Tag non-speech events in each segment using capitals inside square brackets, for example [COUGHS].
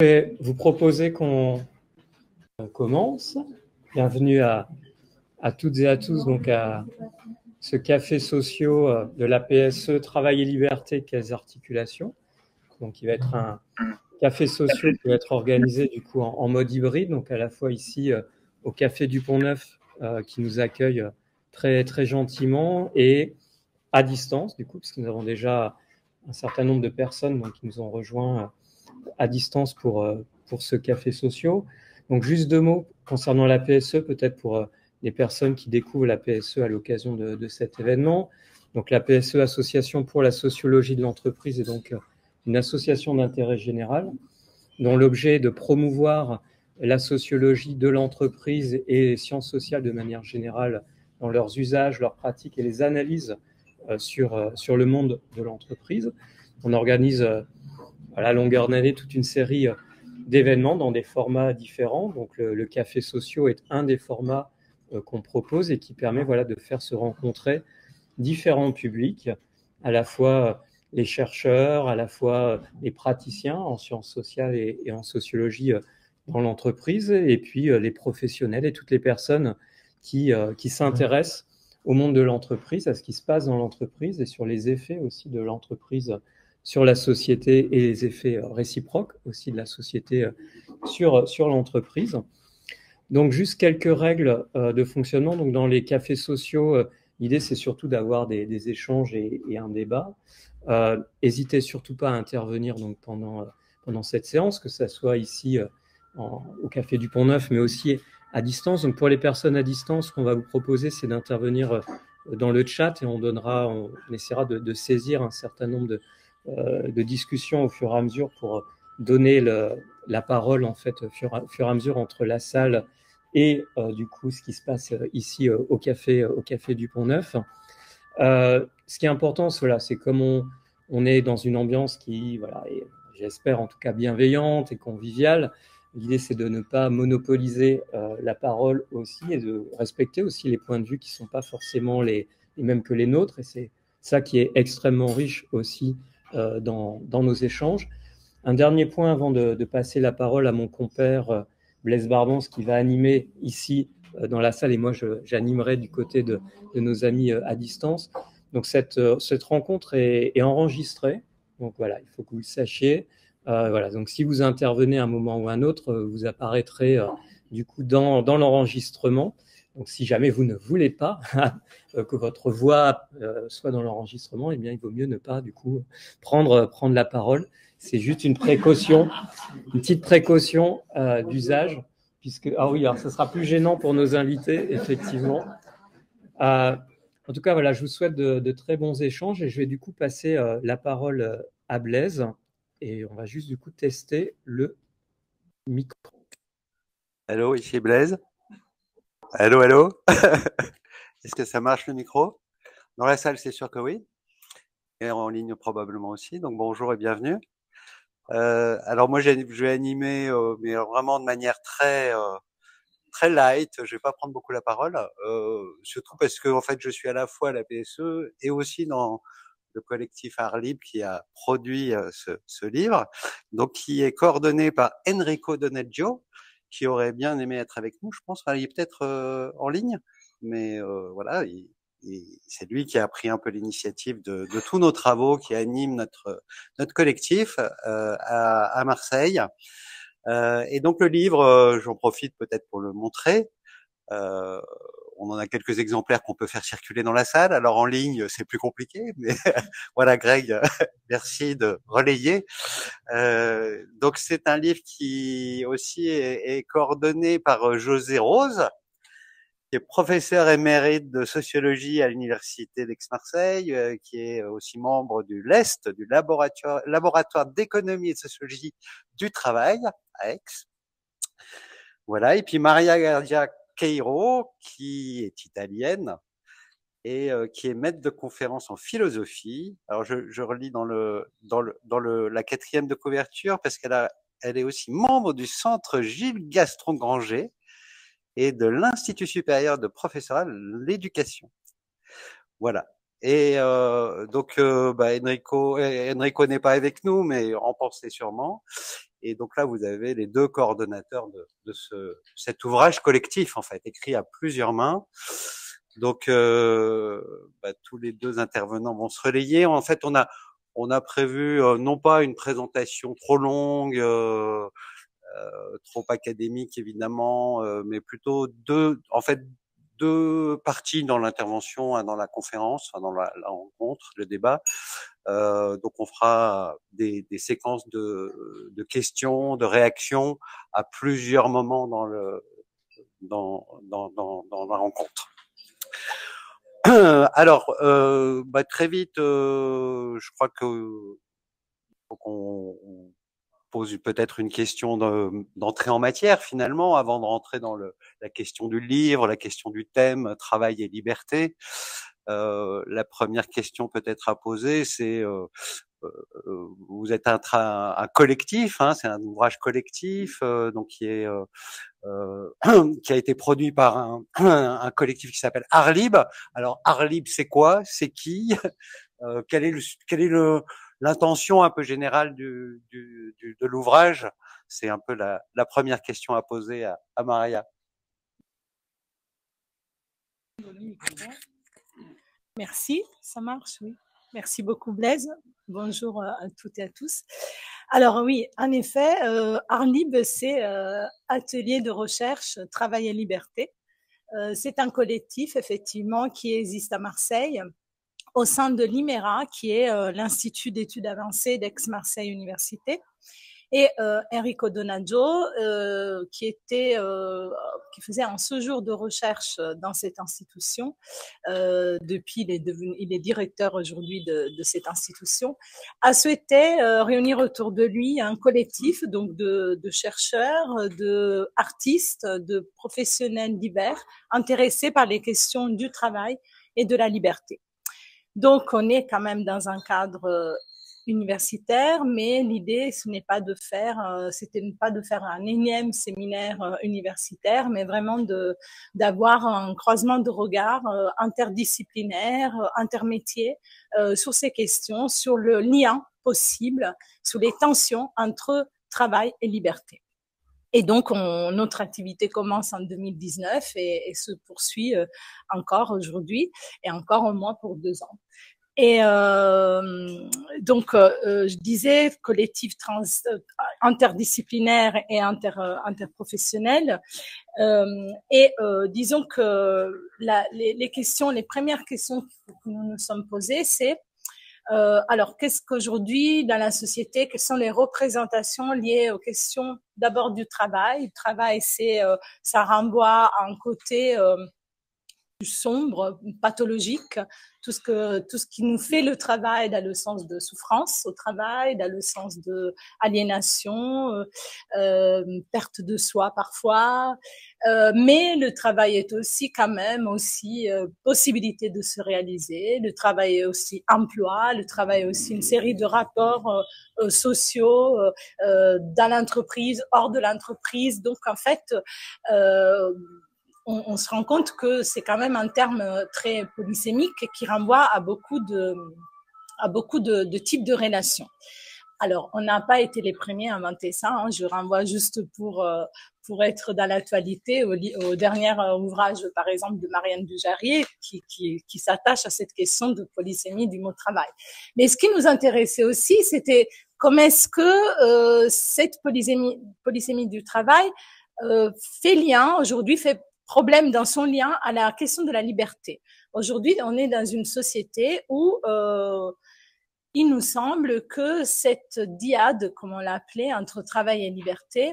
Je vais vous proposer qu'on commence. Bienvenue à, toutes et à tous donc à ce café sociaux euh, de la PSE Travail et Liberté, Caisse Articulations. Donc, il va être un café social qui va être organisé du coup en, mode hybride, donc à la fois ici euh, au Café du Pont Neuf euh, qui nous accueille très, très gentiment et à distance du coup, puisque nous avons déjà un certain nombre de personnes qui nous ont rejoints à distance pour, euh, pour ce café sociaux. Donc juste deux mots concernant la PSE, peut-être pour euh, les personnes qui découvrent la PSE à l'occasion de, cet événement. Donc la PSE, Association pour la sociologie de l'entreprise, est donc euh, une association d'intérêt général dont l'objet est de promouvoir la sociologie de l'entreprise et les sciences sociales de manière générale dans leurs usages, leurs pratiques et les analyses sur, sur le monde de l'entreprise. On organise à la longueur d'année toute une série euh, d'événements dans des formats différents. Donc le, café sociaux est un des formats euh, qu'on propose et qui permet voilà, de faire se rencontrer différents publics, à la fois les chercheurs, à la fois les praticiens en sciences sociales et, en sociologie euh, dans l'entreprise, et puis les professionnels et toutes les personnes qui s'intéressent au monde de l'entreprise, à ce qui se passe dans l'entreprise et sur les effets aussi de l'entreprise sur la société et les effets euh, réciproques aussi de la société euh, sur, sur l'entreprise. Donc, juste quelques règles euh, de fonctionnement. Donc, dans les cafés sociaux, l'idée, c'est surtout d'avoir des, échanges et, un débat. Euh, hésitez surtout pas à intervenir donc, pendant, pendant cette séance, que ce soit ici au Café du Pont-Neuf, mais aussi à distance. Donc, pour les personnes à distance, ce qu'on va vous proposer, c'est d'intervenir dans le chat et on donnera, on essaiera de saisir un certain nombre de, euh, de discussion au fur et à mesure pour donner la parole en fait au fur, et à mesure entre la salle et euh, du coup ce qui se passe ici euh, au café au café du Pont Neuf. ce qui est important, voilà, c'est comme on, on, est dans une ambiance qui, voilà, j'espère en tout cas bienveillante et conviviale. L'idée, c'est de ne pas monopoliser la parole aussi et de respecter aussi les points de vue qui ne sont pas forcément les, les, mêmes que les nôtres. Et c'est ça qui est extrêmement riche aussi euh, dans, nos échanges. Un dernier point avant de, passer la parole à mon compère euh, Blaise Barbance qui va animer ici euh, dans la salle et moi j'animerai du côté de, nos amis à distance. Donc cette, cette rencontre est, enregistrée. Donc voilà, il faut que vous le sachiez. voilà, donc si vous intervenez à un moment ou à un autre, vous apparaîtrez du coup dans, dans l'enregistrement. Donc, si jamais vous ne voulez pas [LAUGHS] euh, que votre voix euh, soit dans l'enregistrement, eh bien, il vaut mieux ne pas, du coup, prendre, prendre la parole. C'est juste une précaution, une petite précaution euh, d'usage, puisque, ah oui, alors ce sera plus gênant pour nos invités, effectivement. en tout cas, voilà, je vous souhaite de, très bons échanges et je vais du coup passer la parole à Blaise et on va juste du coup tester le micro. Hello, ici Blaise. Allô, allô [LAUGHS] Est-ce que ça marche le micro? Dans la salle, c'est sûr que oui. Et en ligne probablement aussi. Donc bonjour et bienvenue. Euh, alors moi, je vais animer, euh, mais vraiment de manière très euh, très light. Je vais pas prendre beaucoup la parole, euh, surtout parce que en fait, je suis à la fois à la PSE et aussi dans le collectif Art Libre qui a produit euh, ce, ce, livre, donc qui est coordonné par Enrico Donaggio, qui aurait bien aimé être avec nous, je pense. il est peut-être euh, en ligne, mais euh, voilà, c'est lui qui a pris un peu l'initiative de, de, tous nos travaux, qui anime notre notre collectif euh, à, à, Marseille. et donc le livre, j'en profite peut-être pour le montrer on en a quelques exemplaires qu'on peut faire circuler dans la salle. Alors en ligne, c'est plus compliqué, [LAUGHS] mais voilà, Greg, [LAUGHS] merci de relayer. Euh, donc c'est un livre qui aussi est, coordonné par euh, José Rose, qui est professeur émérite de sociologie à l'université d'Aix-Marseille, euh, qui est aussi membre du LEST, du laboratoire, laboratoire d'économie et de sociologie du travail à Aix. Voilà, et puis Maria Gardia Cairo, qui est italienne et qui est maître de conférence en philosophie. Alors je, je relis dans le dans le dans le la quatrième de couverture parce qu'elle a elle est aussi membre du centre Gilles Gastron Granger et de l'Institut supérieur de professorat l'éducation. Voilà. Et euh, donc, bah, Enrico, Enrico n'est pas avec nous, mais en pensait sûrement. Et donc là, vous avez les deux coordonnateurs de, de ce, cet ouvrage collectif, en fait, écrit à plusieurs mains. Donc, euh, bah, tous les deux intervenants vont se relayer. En fait, on a, on a prévu euh, non pas une présentation trop longue, euh, euh trop académique évidemment, euh, mais plutôt deux, en fait, deux parties dans l'intervention, dans la conférence, dans la, la rencontre, le débat. Euh, donc on fera des, des séquences de, de, questions, de réactions à plusieurs moments dans le dans, dans, dans, la rencontre. [CLEARS THROAT] Alors, euh, bah, très vite, euh, je crois que faut qu'on pose peut-être une question d'entrée en matière finalement, avant de rentrer dans le, la question du livre, la question du thème travail et liberté. Euh, la première question peut-être à poser, c'est euh, euh, vous êtes un, un collectif, hein, c'est un ouvrage collectif, donc qui est [CLEARS THROAT] qui a été produit par un, [CLEARS THROAT] un collectif qui s'appelle Arlib. Alors Arlib, c'est quoi? C'est qui? [LAUGHS] Quel est le est le l'intention un peu générale du, du, du de l'ouvrage? C'est un peu la, la, première question à poser à, à Maria. Merci, ça marche, oui. Merci beaucoup Blaise. Bonjour euh, à toutes et à tous. Alors oui, en effet, euh, Arlib, c'est euh, Atelier de recherche Travail et Liberté. Euh, c'est un collectif, effectivement, qui existe à Marseille au sein de l'IMERA, qui est euh, l'Institut d'études avancées d'Aix-Marseille Université et euh, Enrico Donaggio, euh, qui était, euh, qui faisait un séjour de recherche dans cette institution. Euh, depuis, il est devenu, il est directeur aujourd'hui de, de, cette institution. A souhaité euh, réunir autour de lui un collectif donc de, de chercheurs, de artistes, de professionnels divers intéressés par les questions du travail et de la liberté. Donc, on est quand même dans un cadre universitaire, mais l'idée, ce n'est pas de faire, euh, c'était pas de faire un énième séminaire euh, universitaire, mais vraiment de d'avoir un croisement de regards euh, interdisciplinaire, intermétier sur ces questions, sur le lien possible, sur les tensions entre travail et liberté. Et donc, on, notre activité commence en 2019 et, et se poursuit encore aujourd'hui et encore au moins pour deux ans. Et euh, donc, euh, je disais collectif trans, euh, interdisciplinaire et inter, euh, interprofessionnel. Euh, et disons que la, les, les, questions, les premières questions que nous nous sommes posées, c'est alors qu'est-ce qu'aujourd'hui dans la société, quelles sont les représentations liées aux questions d'abord du travail? Le travail, c'est ça renvoie à un côté sombre, pathologique, tout ce que tout ce qui nous fait le travail dans le sens de souffrance au travail, dans le sens de aliénation, euh, euh, perte de soi parfois. Euh, mais le travail est aussi quand même aussi euh, possibilité de se réaliser. Le travail est aussi emploi. Le travail est aussi une série de rapports euh, sociaux dans l'entreprise, hors de l'entreprise. Donc en fait on, on, se rend compte que c'est quand même un terme euh, très polysémique qui renvoie à beaucoup de, à beaucoup de, de types de relations. Alors, on n'a pas été les premiers à inventer ça. Hein. Je renvoie juste pour euh, pour être dans l'actualité au, au, dernier euh, ouvrage, par exemple, de Marianne Dujarier, qui, qui, qui s'attache à cette question de polysémie du mot travail. Mais ce qui nous intéressait aussi, c'était comment est-ce que euh, cette polysémie, polysémie du travail euh, fait lien, aujourd'hui fait problème dans son lien à la question de la liberté. Aujourd'hui, on est dans une société où euh, il nous semble que cette diade, comme on l'a appelée, entre travail et liberté,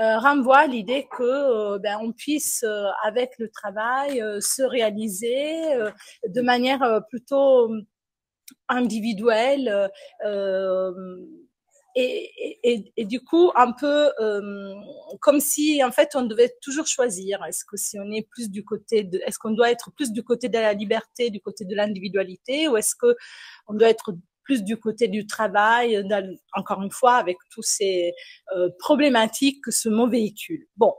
euh, renvoie l'idée que euh, ben, on puisse, avec le travail, se réaliser de manière plutôt individuelle et, du coup, un peu euh, comme si, en fait, on devait toujours choisir. Est-ce que si on est plus du côté de, est-ce qu'on doit être plus du côté de la liberté, du côté de l'individualité, ou est-ce que on doit être plus du côté du travail, encore une fois, avec tous ces euh, problématiques que ce mot véhicule? Bon,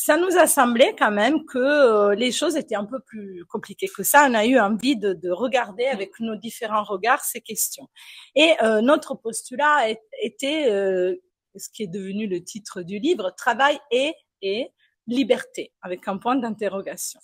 ça nous a semblé quand même que euh, les choses étaient un peu plus compliquées que ça. On a eu envie de, de regarder avec nos différents regards ces questions. Et euh, notre postulat était, euh, ce qui est devenu le titre du livre, Travail et, et liberté, avec un point d'interrogation.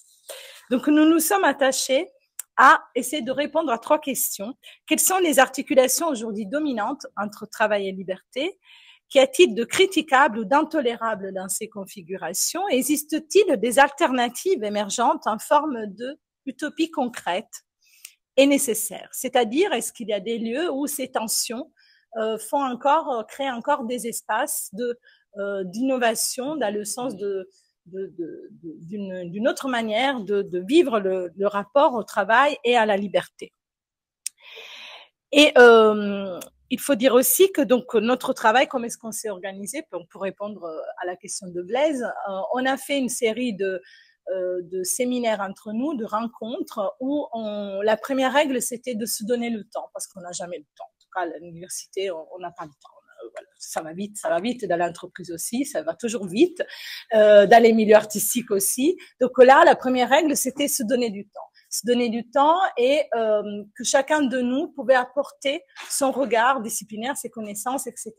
Donc nous nous sommes attachés à essayer de répondre à trois questions. Quelles sont les articulations aujourd'hui dominantes entre travail et liberté? Qu'y a-t-il de critiquable ou d'intolérable dans ces configurations? Existe-t-il des alternatives émergentes en forme de utopie concrète et nécessaire? C'est-à-dire, est-ce qu'il y a des lieux où ces tensions euh, font encore, euh, créent encore des espaces de euh, d'innovation dans le sens de d'une autre manière de, de vivre le, le, rapport au travail et à la liberté? Et euh, il faut dire aussi que donc notre travail, comment est-ce qu'on s'est organisé pour, répondre à la question de Blaise, euh, on a fait une série de, euh, de séminaires entre nous, de rencontres, où la première règle, c'était de se donner le temps, parce qu'on n'a jamais le temps. En tout cas, à l'université, on n'a pas le temps. Ça va vite, ça va vite dans l'entreprise aussi, ça va toujours vite, euh, dans les milieux artistiques aussi. Donc là, la première règle, c'était se donner du temps se donner du temps et euh, que chacun de nous pouvait apporter son regard disciplinaire, ses connaissances, etc.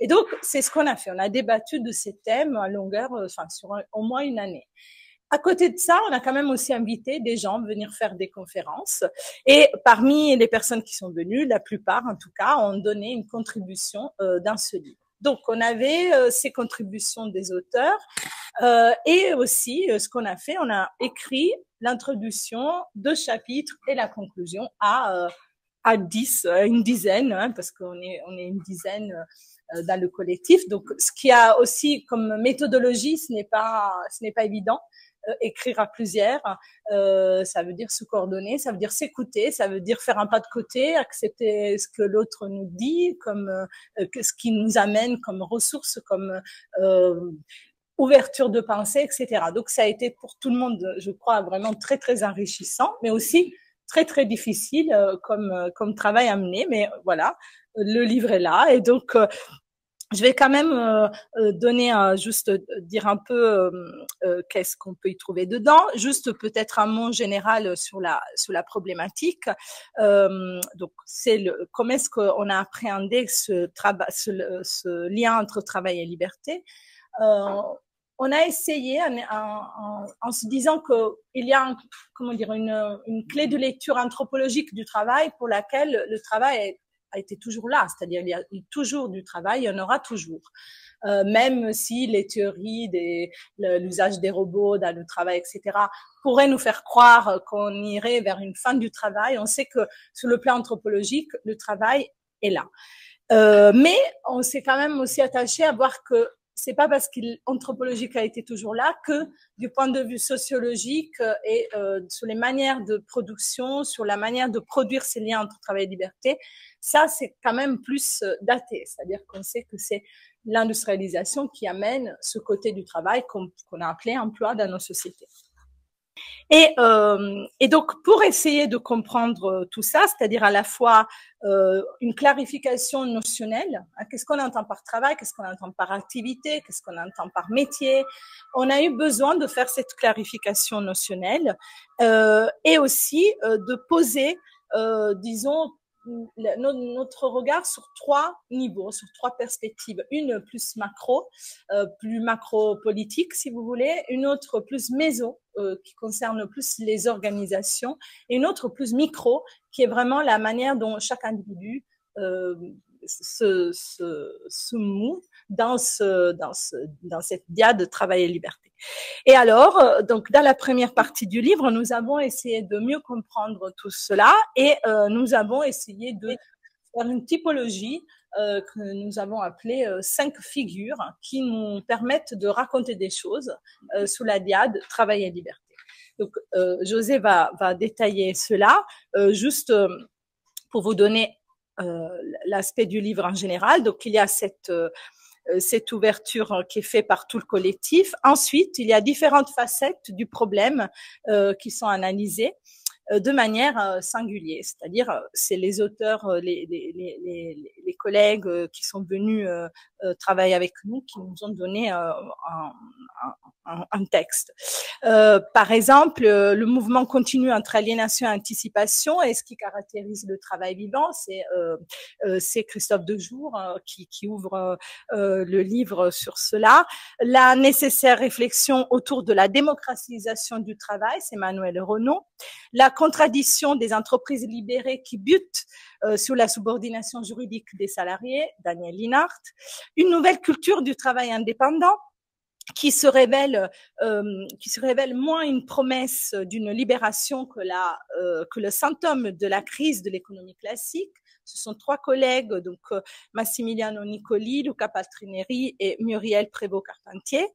Et donc, c'est ce qu'on a fait. On a débattu de ces thèmes à longueur, euh, enfin, sur au moins une année. À côté de ça, on a quand même aussi invité des gens à venir faire des conférences. Et parmi les personnes qui sont venues, la plupart en tout cas, ont donné une contribution euh, dans ce livre. Donc, on avait euh, ces contributions des auteurs euh, et aussi euh, ce qu'on a fait, on a écrit l'introduction, deux chapitres et la conclusion à à dix, une dizaine, hein, parce qu'on est on est une dizaine dans le collectif. Donc, ce qui a aussi comme méthodologie, ce n'est pas ce n'est pas évident. Euh, écrire à plusieurs, euh, ça veut dire se coordonner, ça veut dire s'écouter, ça veut dire faire un pas de côté, accepter ce que l'autre nous dit, comme euh, ce qui nous amène comme ressources, comme ouverture de pensée, etc. Donc ça a été pour tout le monde, je crois, vraiment très très enrichissant, mais aussi très très difficile comme comme travail à mener. Mais voilà, le livre est là et donc je vais quand même euh, euh donner juste euh, dire un peu euh, qu'est-ce qu'on peut y trouver dedans. Juste peut-être un mot général sur la sur la problématique. donc c'est le comment est-ce qu'on a appréhendé ce, ce, ce, lien entre travail et liberté? on a essayé en, en, en se disant que il y a comment dire une, une clé de lecture anthropologique du travail pour laquelle le travail est a été toujours là, c'est-à-dire il y a toujours du travail, il y en aura toujours. Euh, même si les théories des l'usage des robots dans le travail, etc., pourraient nous faire croire qu'on irait vers une fin du travail, on sait que sur le plan anthropologique, le travail est là. Euh, mais on s'est quand même aussi attaché à voir que c'est pas parce qu'anthropologique a été toujours là que du point de vue sociologique et euh, sur les manières de production, sur la manière de produire ces liens entre travail et liberté, ça c'est quand même plus euh, daté. C'est-à-dire qu'on sait que c'est l'industrialisation qui amène ce côté du travail qu'on a appelé emploi dans nos sociétés. Et, euh, et, donc, pour essayer de comprendre euh, tout ça, c'est-à-dire à la fois euh, une clarification notionnelle, hein, qu'est-ce qu'on entend par travail, qu'est-ce qu'on entend par activité, qu'est-ce qu'on entend par métier, on a eu besoin de faire cette clarification notionnelle euh, et aussi euh, de poser, euh, notre regard sur trois niveaux, sur trois perspectives. Une plus macro, euh, plus macro-politique, si vous voulez. Une autre plus méso, euh, qui concerne plus les organisations. Et une autre plus micro, qui est vraiment la manière dont chaque individu euh, se, se, dans, ce, dans, ce, dans cette diade de travail et liberté. Et alors, euh, donc dans la première partie du livre, nous avons essayé de mieux comprendre tout cela et euh, nous avons essayé de faire une typologie euh, que nous avons appelée cinq figures qui nous permettent de raconter des choses sous la diade travail et liberté. Donc, José va, va détailler cela, juste pour vous donner l'aspect du livre en général. Donc, il y a cette cette ouverture euh, qui est faite par tout le collectif. Ensuite, il y a différentes facettes du problème euh, qui sont analysées. De manière singulière, c'est-à-dire c'est les auteurs, les, les, les, les collègues qui sont venus travailler avec nous qui nous ont donné un, un, un texte. par exemple, le mouvement continu entre aliénation et anticipation est ce qui caractérise le travail vivant, c'est c'est Christophe Dejour qui, qui ouvre le livre sur cela. La nécessaire réflexion autour de la démocratisation du travail, c'est Manuel Renaud. Contradiction des entreprises libérées qui butent euh, sur la subordination juridique des salariés, Daniel Linhart. Une nouvelle culture du travail indépendant, qui se révèle euh, qui se révèle moins une promesse d'une libération que la euh, que le symptôme de la crise de l'économie classique ce sont trois collègues, donc euh, Massimiliano Nicoli, Luca Paltrineri et Muriel Prévost-Carpentier.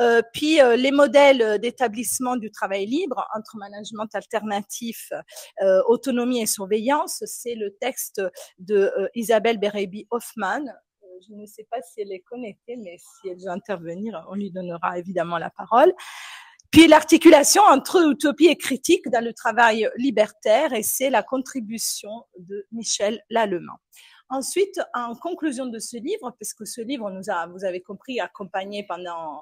Euh, puis euh, les modèles d'établissement du travail libre entre management alternatif, autonomie et surveillance, c'est le texte de Isabelle Berebi Hoffman, je ne sais pas si elle est connectée, mais si elle veut intervenir, on lui donnera évidemment la parole. Puis l'articulation entre utopie et critique dans le travail libertaire, et c'est la contribution de Michel Lallemand. Ensuite, en conclusion de ce livre, puisque ce livre nous a, vous avez compris, accompagné pendant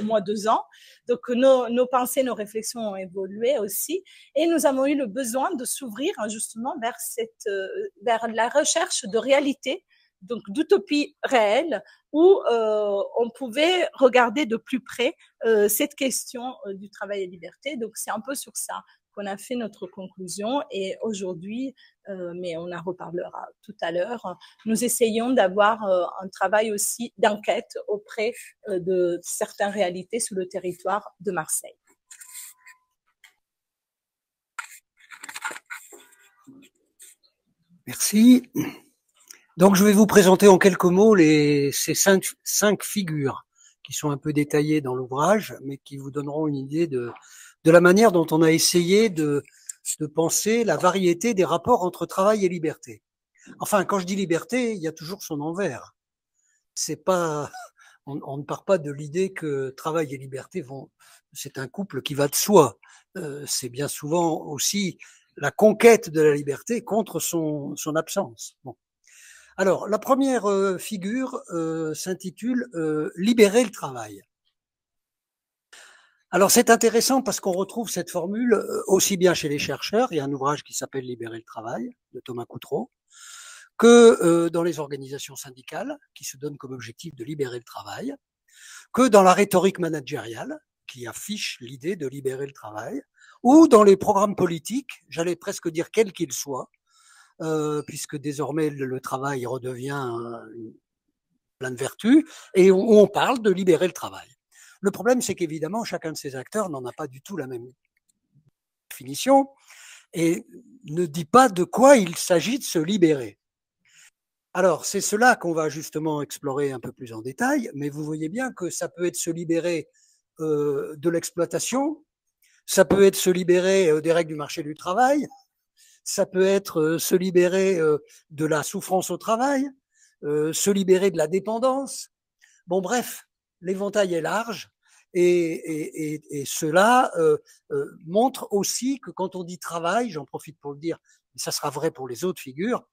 au moins deux ans. Donc nos, nos, pensées, nos réflexions ont évolué aussi, et nous avons eu le besoin de s'ouvrir justement vers cette, euh, vers la recherche de réalité donc d'utopie réelle où euh, on pouvait regarder de plus près euh, cette question euh, du travail et liberté. Donc c'est un peu sur ça qu'on a fait notre conclusion et aujourd'hui, mais on en reparlera tout à l'heure, nous essayons d'avoir un travail aussi d'enquête auprès de certaines réalités sur le territoire de Marseille. Merci. Donc, je vais vous présenter en quelques mots ces cinq, cinq figures qui sont un peu détaillées dans l'ouvrage, mais qui vous donneront une idée de, de la manière dont on a essayé de, de penser la variété des rapports entre travail et liberté. Enfin, quand je dis liberté, il y a toujours son envers. C'est pas, [LAUGHS] on, ne part pas de l'idée que travail et liberté vont, c'est un couple qui va de soi. Euh, c'est bien souvent aussi la conquête de la liberté contre son, son absence. Alors, la première euh, figure euh, s'intitule euh, Libérer le travail. Alors, c'est intéressant parce qu'on retrouve cette formule aussi bien chez les chercheurs, il y a un ouvrage qui s'appelle Libérer le travail de Thomas Coutreau, que dans les organisations syndicales qui se donnent comme objectif de libérer le travail, que dans la rhétorique managériale qui affiche l'idée de libérer le travail, ou dans les programmes politiques, j'allais presque dire quels qu'ils soient, euh, puisque désormais le, travail redevient plein de vertus, et où on parle de libérer le travail. Le problème, c'est qu'évidemment, chacun de ces acteurs n'en a pas du tout la même définition et ne dit pas de quoi il s'agit de se libérer. Alors, c'est cela qu'on va justement explorer un peu plus en détail, mais vous voyez bien que ça peut être se libérer euh, de l'exploitation, ça peut être se libérer euh, des règles du marché du travail, ça peut être euh, se libérer euh, de la souffrance au travail, euh, se libérer de la dépendance. Bon, bref, l'éventail est large. Et, et, et, cela euh, montre aussi que quand on dit travail, j'en profite pour le dire, mais ça sera vrai pour les autres figures,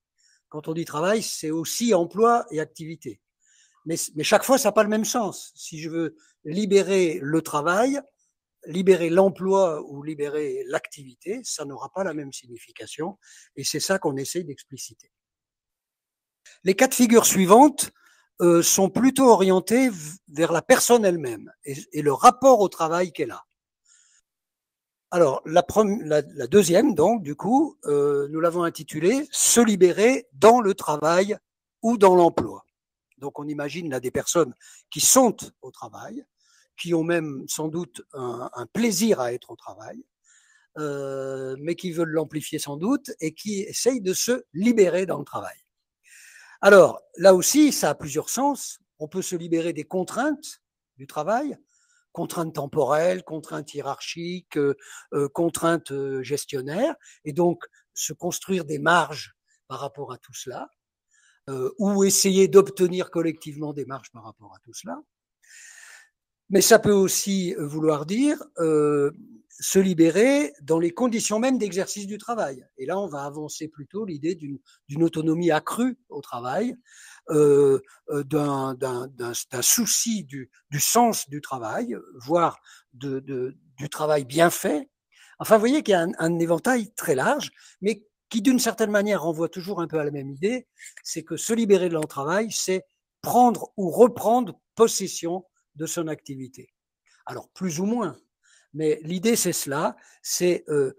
quand on dit travail, c'est aussi emploi et activité. Mais, mais chaque fois, ça n'a pas le même sens. Si je veux libérer le travail, libérer l'emploi ou libérer l'activité, ça n'aura pas la même signification, et c'est ça qu'on essaye d'expliciter. Les quatre figures suivantes euh, sont plutôt orientées vers la personne elle-même et, le rapport au travail qu'elle a. Alors, la, deuxième, donc, du coup, euh, nous l'avons intitulée Se libérer dans le travail ou dans l'emploi. Donc, on imagine là des personnes qui sont au travail, qui ont même sans doute un, plaisir à être au travail, euh, mais qui veulent l'amplifier sans doute et qui essayent de se libérer dans le travail. Alors, là aussi, ça a plusieurs sens. On peut se libérer des contraintes du travail, contraintes temporelles, contraintes hiérarchiques, euh, euh contraintes gestionnaires, et donc se construire des marges par rapport à tout cela, ou essayer d'obtenir collectivement des marges par rapport à tout cela. Mais ça peut aussi vouloir dire euh, se libérer dans les conditions même d'exercice du travail. Et là, on va avancer plutôt l'idée d'une autonomie accrue au travail, euh, euh d'un souci du, du, sens du travail, voire de, de, du travail bien fait. Enfin, vous voyez qu'il y a un, un, éventail très large, mais qui d'une certaine manière renvoie toujours un peu à la même idée, c'est que se libérer de l'entravail, c'est prendre ou reprendre possession de son activité. Alors, plus ou moins, mais l'idée, c'est cela, c'est euh,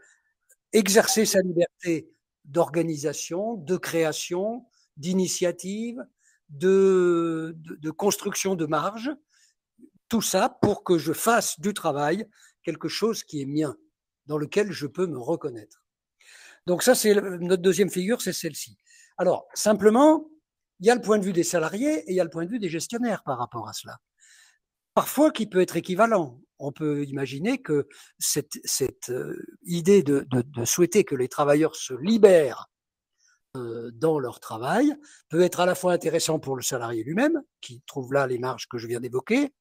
exercer sa liberté d'organisation, de création, d'initiative, de, de, de, construction de marge, tout ça pour que je fasse du travail quelque chose qui est mien, dans lequel je peux me reconnaître. Donc ça, c'est notre deuxième figure, c'est celle-ci. Alors, simplement, il y a le point de vue des salariés et il y a le point de vue des gestionnaires par rapport à cela. Parfois, qui peut être équivalent on peut imaginer que cette, euh, idée de, souhaiter que les travailleurs se libèrent euh, dans leur travail peut être à la fois intéressant pour le salarié lui-même, qui trouve là les marges que je viens d'évoquer,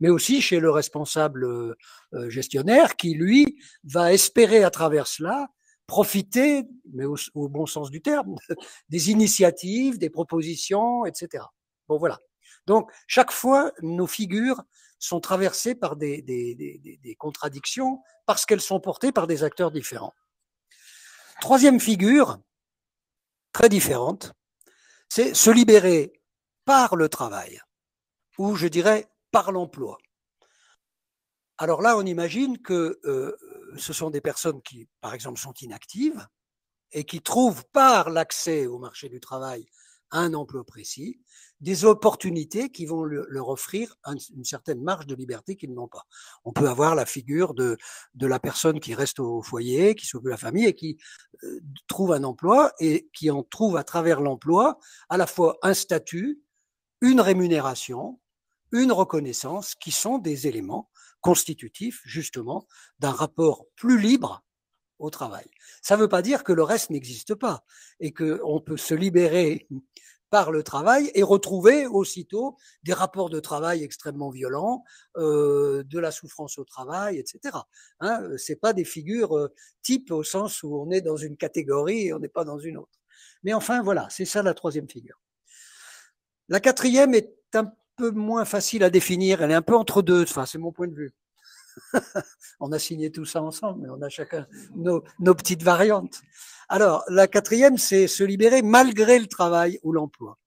mais aussi chez le responsable euh, gestionnaire qui, lui, va espérer à travers cela profiter, mais au, au bon sens du terme, [LAUGHS] des initiatives, des propositions, etc. Bon, voilà. Donc, chaque fois, nos figures sont traversées par des, contradictions parce qu'elles sont portées par des acteurs différents. Troisième figure, très différente, c'est se libérer par le travail, ou je dirais par l'emploi. Alors là, on imagine que euh, ce sont des personnes qui, par exemple, sont inactives et qui trouvent par l'accès au marché du travail un emploi précis, des opportunités qui vont leur offrir une certaine marge de liberté qu'ils n'ont pas. On peut avoir la figure de, la personne qui reste au foyer, qui s'occupe de la famille et qui euh, trouve un emploi et qui en trouve à travers l'emploi à la fois un statut, une rémunération, une reconnaissance qui sont des éléments constitutifs justement d'un rapport plus libre au travail. Ça ne veut pas dire que le reste n'existe pas et qu'on peut se libérer [LAUGHS] par le travail et retrouver aussitôt des rapports de travail extrêmement violents, euh, de la souffrance au travail, etc. Hein, c'est pas des figures euh, type au sens où on est dans une catégorie et on n'est pas dans une autre. Mais enfin voilà, c'est ça la troisième figure. La quatrième est un peu moins facile à définir, elle est un peu entre deux, enfin c'est mon point de vue. [LAUGHS] on a signé tout ça ensemble, mais on a chacun nos, petites variantes. Alors, la quatrième, c'est se libérer malgré le travail ou l'emploi.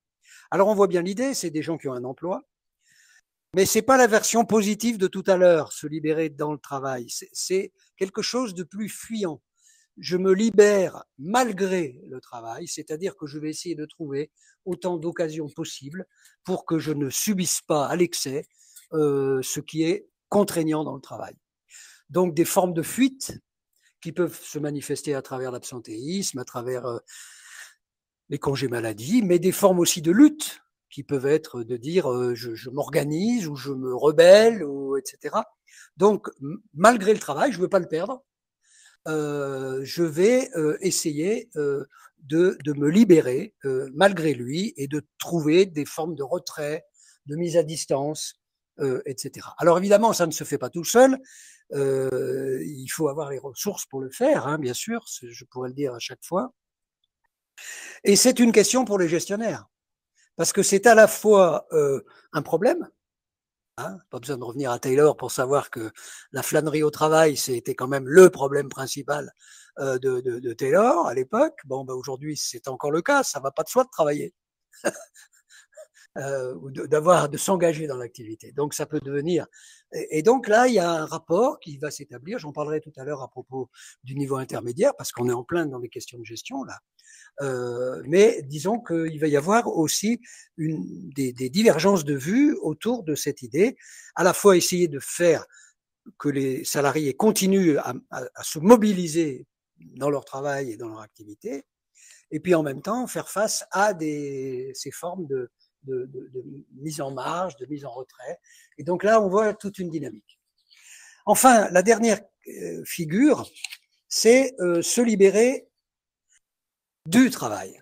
Alors, on voit bien l'idée, c'est des gens qui ont un emploi, mais c'est pas la version positive de tout à l'heure, se libérer dans le travail. C'est quelque chose de plus fuyant. Je me libère malgré le travail, c'est-à-dire que je vais essayer de trouver autant d'occasions possibles pour que je ne subisse pas à l'excès euh, ce qui est contraignant dans le travail. Donc des formes de fuite qui peuvent se manifester à travers l'absentéisme, à travers euh, les congés maladie, mais des formes aussi de lutte qui peuvent être de dire euh, je, m'organise ou je me rebelle ou etc. Donc malgré le travail, je veux pas le perdre. Euh, je vais essayer de, de, me libérer malgré lui et de trouver des formes de retrait, de mise à distance, euh, etc. Alors évidemment, ça ne se fait pas tout seul. Euh, il faut avoir les ressources pour le faire, hein, bien sûr. Je pourrais le dire à chaque fois. Et c'est une question pour les gestionnaires, parce que c'est à la fois euh, un problème. Hein, pas besoin de revenir à Taylor pour savoir que la flânerie au travail, c'était quand même le problème principal de, Taylor à l'époque. Bon, ben aujourd'hui, c'est encore le cas. Ça va pas de soi de travailler. [LAUGHS] euh, d'avoir de s'engager dans l'activité. Donc ça peut devenir. Et, donc là, il y a un rapport qui va s'établir. J'en parlerai tout à l'heure à propos du niveau intermédiaire parce qu'on est en plein dans les questions de gestion là. Euh, mais disons qu'il va y avoir aussi une, des, divergences de vues autour de cette idée, à la fois essayer de faire que les salariés continuent à, à, à se mobiliser dans leur travail et dans leur activité, et puis en même temps faire face à des, ces formes de, de, mise en marge, de mise en retrait. Et donc là, on voit toute une dynamique. Enfin, la dernière euh, figure, c'est euh, se libérer du travail.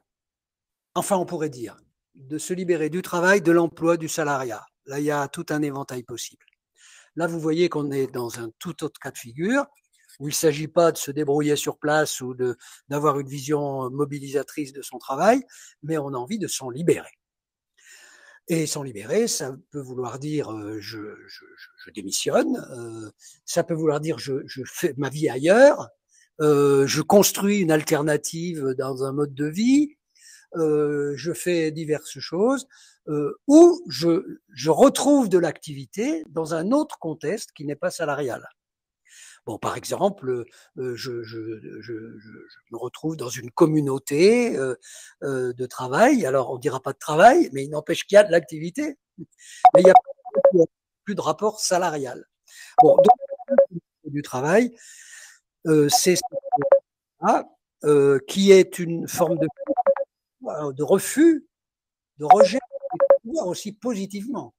Enfin, on pourrait dire de se libérer du travail, de l'emploi, du salariat. Là, il y a tout un éventail possible. Là, vous voyez qu'on est dans un tout autre cas de figure. où il ne s'agit pas de se débrouiller sur place ou d'avoir une vision mobilisatrice de son travail, mais on a envie de s'en libérer. Et s'en libérer, ça peut vouloir dire euh, je, démissionne, euh, ça peut vouloir dire je, fais ma vie ailleurs, euh, je construis une alternative dans un mode de vie, euh, je fais diverses choses, ou je, je retrouve de l'activité dans un autre contexte qui n'est pas salarial. Bon, par exemple, euh, je, je, je, je, me retrouve dans une communauté euh, euh, de travail. Alors, on dira pas de travail, mais il n'empêche qu'il y a de l'activité. Mais il n'y a [LAUGHS] plus de rapport salarial. Bon, donc, [LAUGHS] du travail, euh, c'est euh, qui est une forme de, de refus, de rejet, aussi positivement.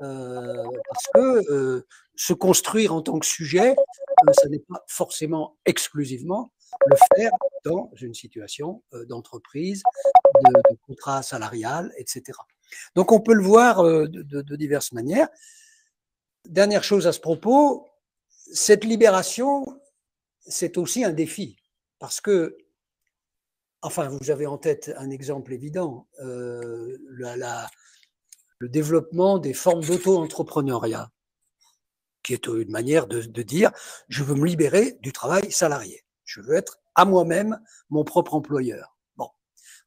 Euh, parce que euh, se construire en tant que sujet, euh, ça n'est pas forcément exclusivement le faire dans une situation d'entreprise, de, contrat salarial, etc. Donc on peut le voir de, de, diverses manières. Dernière chose à ce propos, cette libération, c'est aussi un défi, parce que, enfin, vous avez en tête un exemple évident, euh, le développement des formes d'auto-entrepreneuriat, qui est une manière de, dire je veux me libérer du travail salarié. Je veux être à moi-même mon propre employeur. Bon.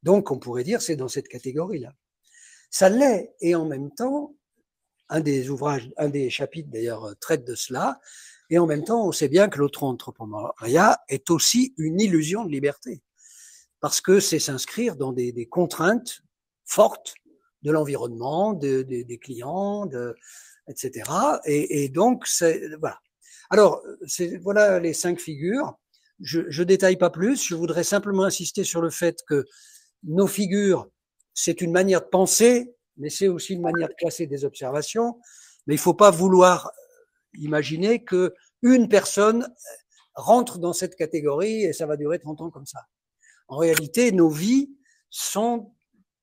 Donc, on pourrait dire c'est dans cette catégorie-là. Ça l'est, et en même temps, un des ouvrages, un des chapitres d'ailleurs traite de cela, et en même temps, on sait bien que l'auto-entrepreneuriat est aussi une illusion de liberté, parce que c'est s'inscrire dans des, contraintes fortes de l'environnement, de, des clients, de, etc. Et, et donc, voilà. Alors, voilà les cinq figures. Je, je détaille pas plus. Je voudrais simplement insister sur le fait que nos figures, c'est une manière de penser, mais c'est aussi une manière de classer des observations. Mais il faut pas vouloir imaginer que une personne rentre dans cette catégorie et ça va durer 30 ans comme ça. En réalité, nos vies sont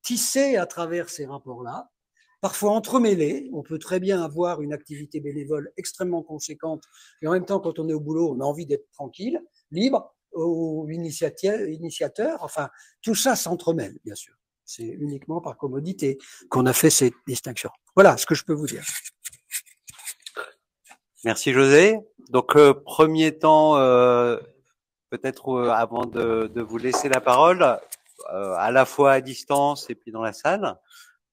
tissé à travers ces rapports-là, parfois entremêlés. On peut très bien avoir une activité bénévole extrêmement conséquente et en même temps, quand on est au boulot, on a envie d'être tranquille, libre, ou initiateur. Enfin, tout ça s'entremêle, bien sûr. C'est uniquement par commodité qu'on a fait cette distinction. Voilà ce que je peux vous dire. Merci José. Donc euh, premier temps, euh, peut-être euh, avant de, vous laisser la parole, à la fois à distance et puis dans la salle.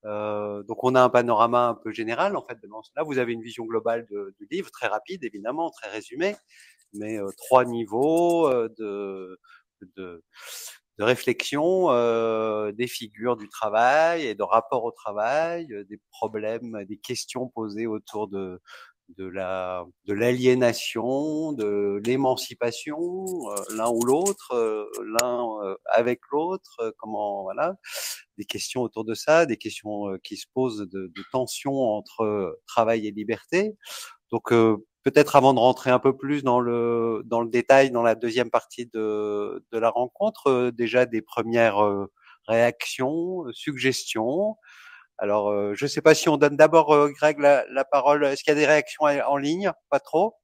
Euh, donc on a un panorama un peu général en fait de Là, vous avez une vision globale de, du livre, très rapide évidemment, très résumé, mais euh, trois niveaux euh, de, de, de réflexion des figures du travail et de rapport au travail, des problèmes, des questions posées autour de, de la de l'aliénation, de l'émancipation, euh, l'un ou l'autre, euh, l'un euh, avec l'autre, comment voilà, des questions autour de ça, des questions qui se posent de, de tension entre travail et liberté. Donc peut-être avant de rentrer un peu plus dans le dans le détail dans la deuxième partie de de la rencontre, déjà des premières réactions, suggestions. Alors, euh, je ne sais pas si on donne d'abord, euh, Greg, la, la parole. Est-ce qu'il y a des réactions en ligne? Pas trop?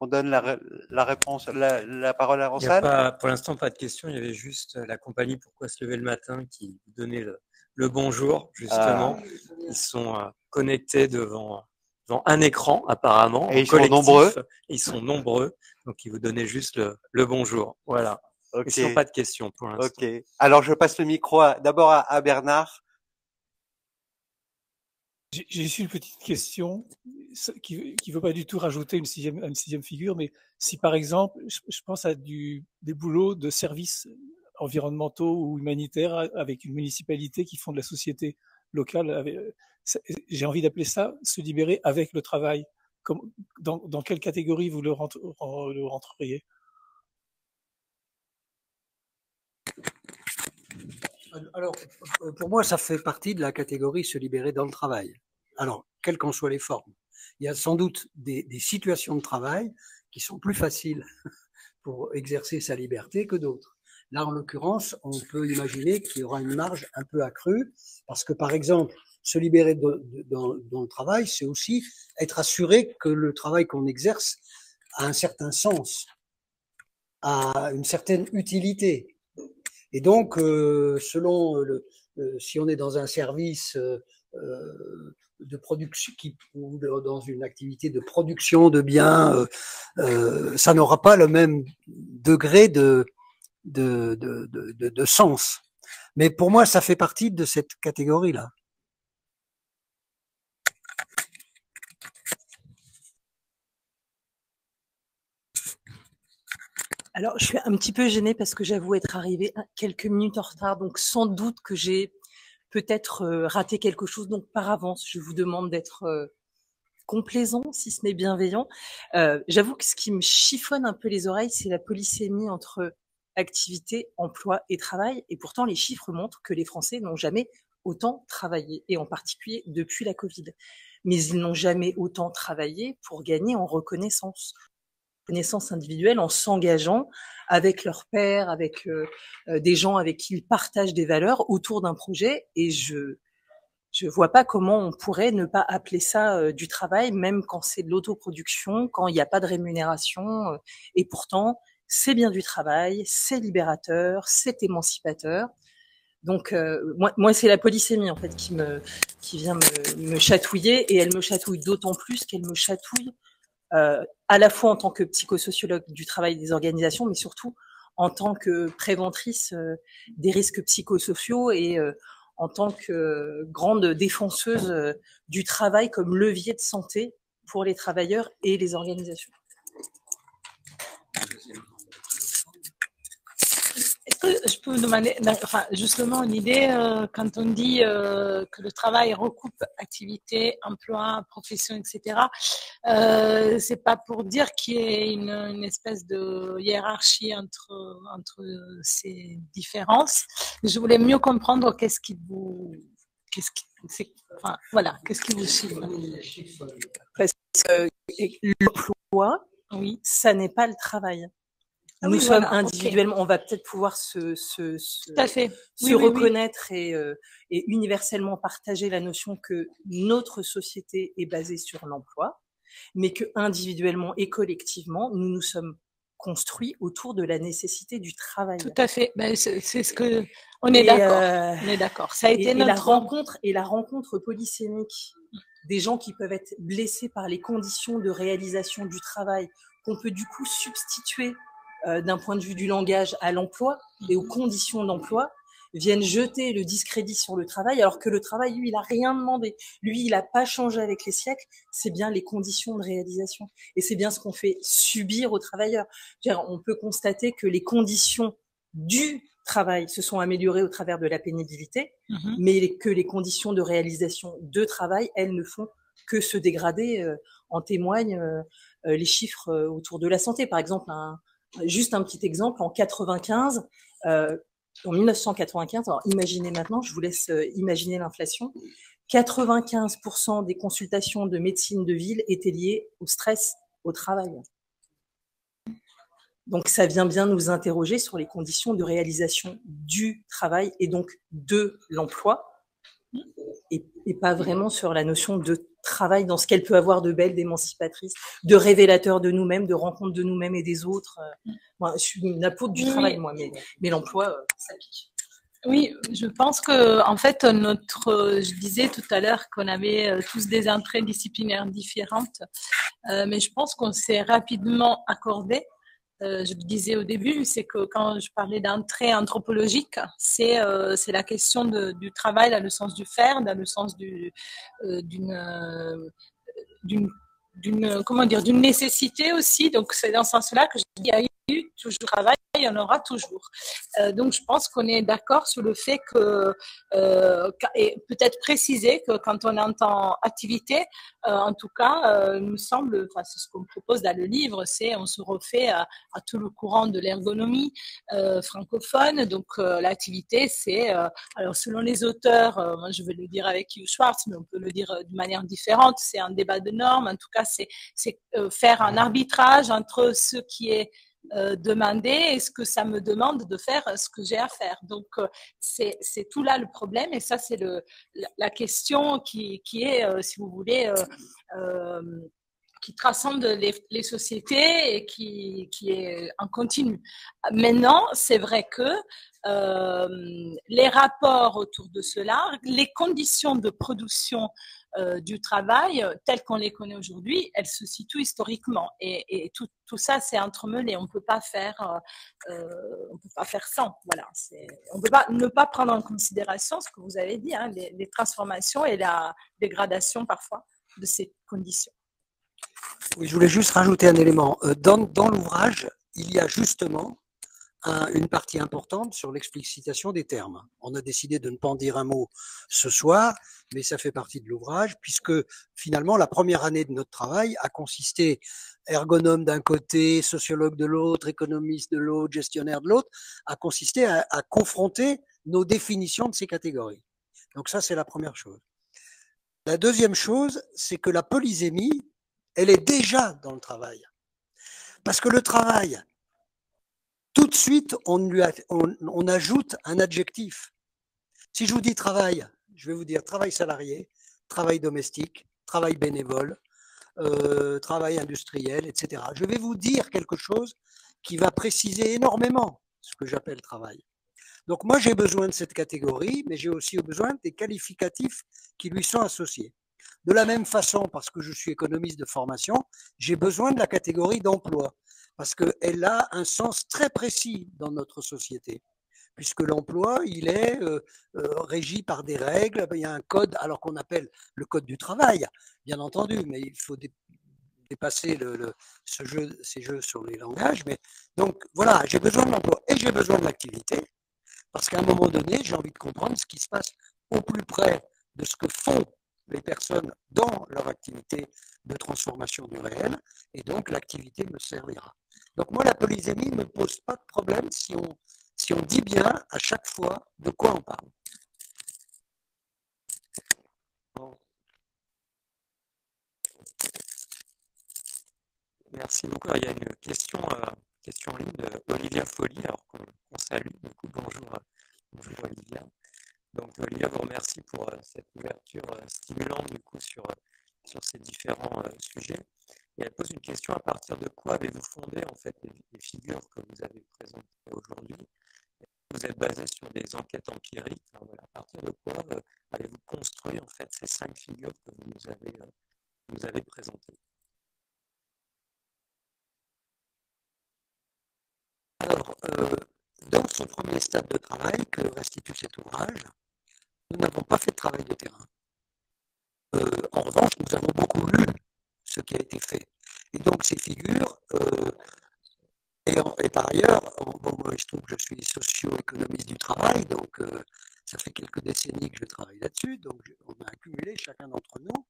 On donne la, la réponse, la, la, parole à Ronsal pas, Pour l'instant, pas de questions. Il y avait juste euh, la compagnie Pourquoi se lever le matin qui donnait le, le bonjour, justement. Ah. Ils sont connectés devant, devant un écran, apparemment. Et ils sont nombreux. Ils sont nombreux. Donc, ils vous donnaient juste le, le bonjour. Voilà. Okay. Ils n'ont pas de questions pour l'instant. Ok. Alors, je passe le micro d'abord à, à Bernard. J'ai juste une petite question qui ne veut pas du tout rajouter une sixième, sixième figure, mais si par exemple, je, pense à du, des boulots de services environnementaux ou humanitaires avec une municipalité qui font de la société locale, j'ai envie d'appeler ça se libérer avec le travail. Dans, dans quelle catégorie vous le, le rentreriez? Alors, euh, pour moi, ça fait partie de la catégorie se libérer dans le travail. Alors, quelles qu'en soient les formes. Il y a sans doute des, situations de travail qui sont plus faciles [LAUGHS] pour exercer sa liberté que d'autres. Là, en l'occurrence, on peut imaginer qu'il y aura une marge un peu accrue, parce que, par exemple, se libérer dans, le travail, c'est aussi être assuré que le travail qu'on exerce a un certain sens a une certaine utilité. Et donc, euh, selon le, euh, si on est dans un service euh, de production qui, ou dans une activité de production de biens, ça n'aura pas le même degré de, de, de, de, de sens. Mais pour moi, ça fait partie de cette catégorie-là. Alors, je suis un petit peu gênée parce que j'avoue être arrivée quelques minutes en retard, donc sans doute que j'ai peut-être euh, raté quelque chose. Donc, par avance, je vous demande d'être euh, complaisant, si ce n'est bienveillant. Euh, j'avoue que ce qui me chiffonne un peu les oreilles, c'est la polysémie entre activité, emploi et travail. Et pourtant, les chiffres montrent que les Français n'ont jamais autant travaillé, et en particulier depuis la Covid. Mais ils n'ont jamais autant travaillé pour gagner en reconnaissance, connaissance individuelle en s'engageant avec leur père, avec euh, euh, des gens avec qui ils partagent des valeurs autour d'un projet. Et je je vois pas comment on pourrait ne pas appeler ça euh, du travail, même quand c'est de l'autoproduction, quand il n'y a pas de rémunération. et pourtant, c'est bien du travail, c'est libérateur, c'est émancipateur. Donc moi, moi c'est la polysémie en fait qui me qui vient me, chatouiller et elle me chatouille d'autant plus qu'elle me chatouille à la fois en tant que psychosociologue du travail des organisations, mais surtout en tant que préventrice euh, des risques psychosociaux et euh, en tant que grande défenseuse du travail comme levier de santé pour les travailleurs et les organisations. je peux demander, justement, une idée, euh, quand on dit euh, que le travail recoupe activité, emploi, profession, etc., euh, c'est pas pour dire qu'il y ait une, une, espèce de hiérarchie entre, entre ces différences. Je voulais mieux comprendre qu'est-ce qui vous. Qu'est-ce qui, enfin, voilà, qu'est-ce qui vous chiffre Parce que l'emploi, oui, ça n'est pas le travail. Ah nous sommes individuellement, on va peut-être pouvoir se, se, se, se reconnaître Et, euh, et, universellement partager la notion que notre société est basée sur l'emploi, mais que individuellement et collectivement, nous nous sommes construits autour de la nécessité du travail. Tout à fait. Ben, c'est ce que on est d'accord. Euh, on est d'accord. Ça a été notre... la rencontre et la rencontre polysémique des gens qui peuvent être blessés par les conditions de réalisation du travail qu'on peut du coup substituer euh, d'un point de vue du langage à l'emploi et aux conditions d'emploi viennent jeter le discrédit sur le travail, alors que le travail, lui, il a rien demandé. Lui, il n'a pas changé avec les siècles. C'est bien les conditions de réalisation. Et c'est bien ce qu'on fait subir aux travailleurs. on peut constater que les conditions du travail se sont améliorées au travers de la pénibilité, mm-hmm. mais que les conditions de réalisation de travail, elles ne font que se dégrader. Euh, en témoignent euh, les chiffres autour de la santé. Par exemple, un, Juste un petit exemple, en 95, euh, en 1995, alors imaginez maintenant, je vous laisse euh, imaginer l'inflation, 95% des consultations de médecine de ville étaient liées au stress au travail. Donc ça vient bien nous interroger sur les conditions de réalisation du travail et donc de l'emploi, et, et, pas vraiment sur la notion de travail dans ce qu'elle peut avoir de belle, d'émancipatrice, de révélateur de nous-mêmes, de rencontre de nous-mêmes et des autres. Euh, moi, je suis une apôtre du travail, moi, mais, mais l'emploi, euh, ça pique. Oui, je pense que en fait notre, je disais tout à l'heure qu'on avait euh, tous des entrées disciplinaires différentes, mais je pense qu'on s'est rapidement accordé euh, je le disais au début, c'est que quand je parlais d'entrée anthropologique, c'est euh, c'est la question de, du travail dans le sens du faire, dans le sens euh, d'une comment dire d'une nécessité aussi. Donc c'est dans ce sens-là que je dis toujours travail, il y en aura toujours. Euh, donc, je pense qu'on est d'accord sur le fait que, euh, et peut-être préciser que quand on entend activité, euh, en tout cas, me semble, c'est ce qu'on propose dans le livre, c'est on se refait à, tout le courant de l'ergonomie francophone. Donc, l'activité, c'est, alors selon les auteurs, moi je vais le dire avec Hugh Schwartz, mais on peut le dire de manière différente, c'est un débat de normes. En tout cas, c'est faire un arbitrage entre ce qui est euh, demander est-ce que ça me demande de faire ce que j'ai à faire. Donc, euh, c'est tout là le problème et ça, c'est la, la question qui, qui est, euh, si vous voulez, qui transcende les, les, sociétés et qui, qui est en continu. Maintenant, c'est vrai que euh, les rapports autour de cela, les conditions de production euh, du travail, telles qu'on les connaît aujourd'hui, elles se situent historiquement. Et, tout, ça, c'est entremêlé. On ne peut pas faire, euh, on peut pas faire sans. Voilà, on ne peut pas ne pas prendre en considération ce que vous avez dit, hein, les, transformations et la dégradation parfois de ces conditions. Oui, je voulais juste rajouter un élément. Euh, dans l'ouvrage, il y a justement un, une partie importante sur l'explicitation des termes. On a décidé de ne pas en dire un mot ce soir, mais ça fait partie de l'ouvrage, puisque finalement, la première année de notre travail a consisté, ergonome d'un côté, sociologue de l'autre, économiste de l'autre, gestionnaire de l'autre, a consisté à, à confronter nos définitions de ces catégories. Donc ça, c'est la première chose. La deuxième chose, c'est que la polysémie, elle est déjà dans le travail. Parce que le travail, tout de suite, on, ajoute un adjectif. Si je vous dis travail, je vais vous dire travail salarié, travail domestique, travail bénévole, euh, travail industriel, etc. Je vais vous dire quelque chose qui va préciser énormément ce que j'appelle travail. Donc moi, j'ai besoin de cette catégorie, mais j'ai aussi besoin des qualificatifs qui lui sont associés. De la même façon, parce que je suis économiste de formation, j'ai besoin de la catégorie d'emploi, parce qu'elle a un sens très précis dans notre société, puisque l'emploi, il est euh, euh, régi par des règles, il y a un code, alors qu'on appelle le code du travail, bien entendu, mais il faut dé dépasser le, le, ce jeu, ces jeux sur les langages. Mais donc voilà, j'ai besoin de l'emploi et j'ai besoin de l'activité, parce qu'à un moment donné, j'ai envie de comprendre ce qui se passe au plus près de ce que font les personnes dans leur activité de transformation du réel, et donc l'activité me servira. Donc moi, la polysémie ne me pose pas de problème si on, si on dit bien à chaque fois de quoi on parle. Merci beaucoup. Il y a une question, euh, question en ligne d'Olivia Folly, alors qu'on qu salue. bonjour, Olivia. Donc Olivia vous remercie pour euh, cette ouverture euh, stimulante du coup sur, sur ces différents sujets. Et elle pose une question à partir de quoi avez-vous fondé en fait les, figures que vous avez présentées aujourd'hui? Vous êtes basé sur des enquêtes empiriques. Hein, à partir de quoi euh, avez-vous construit en fait ces cinq figures que vous nous avez, euh, vous avez présentées? Alors, euh, dans ce premier stade de travail que restitue cet ouvrage, nous n'avons pas fait de travail de terrain. En revanche, nous avons beaucoup lu ce qui a été fait. Et donc, ces figures, euh, et, par ailleurs, bon, moi, je trouve que je suis socio-économiste du travail, donc euh, ça fait quelques décennies que je travaille là-dessus, donc on a accumulé, chacun d'entre nous,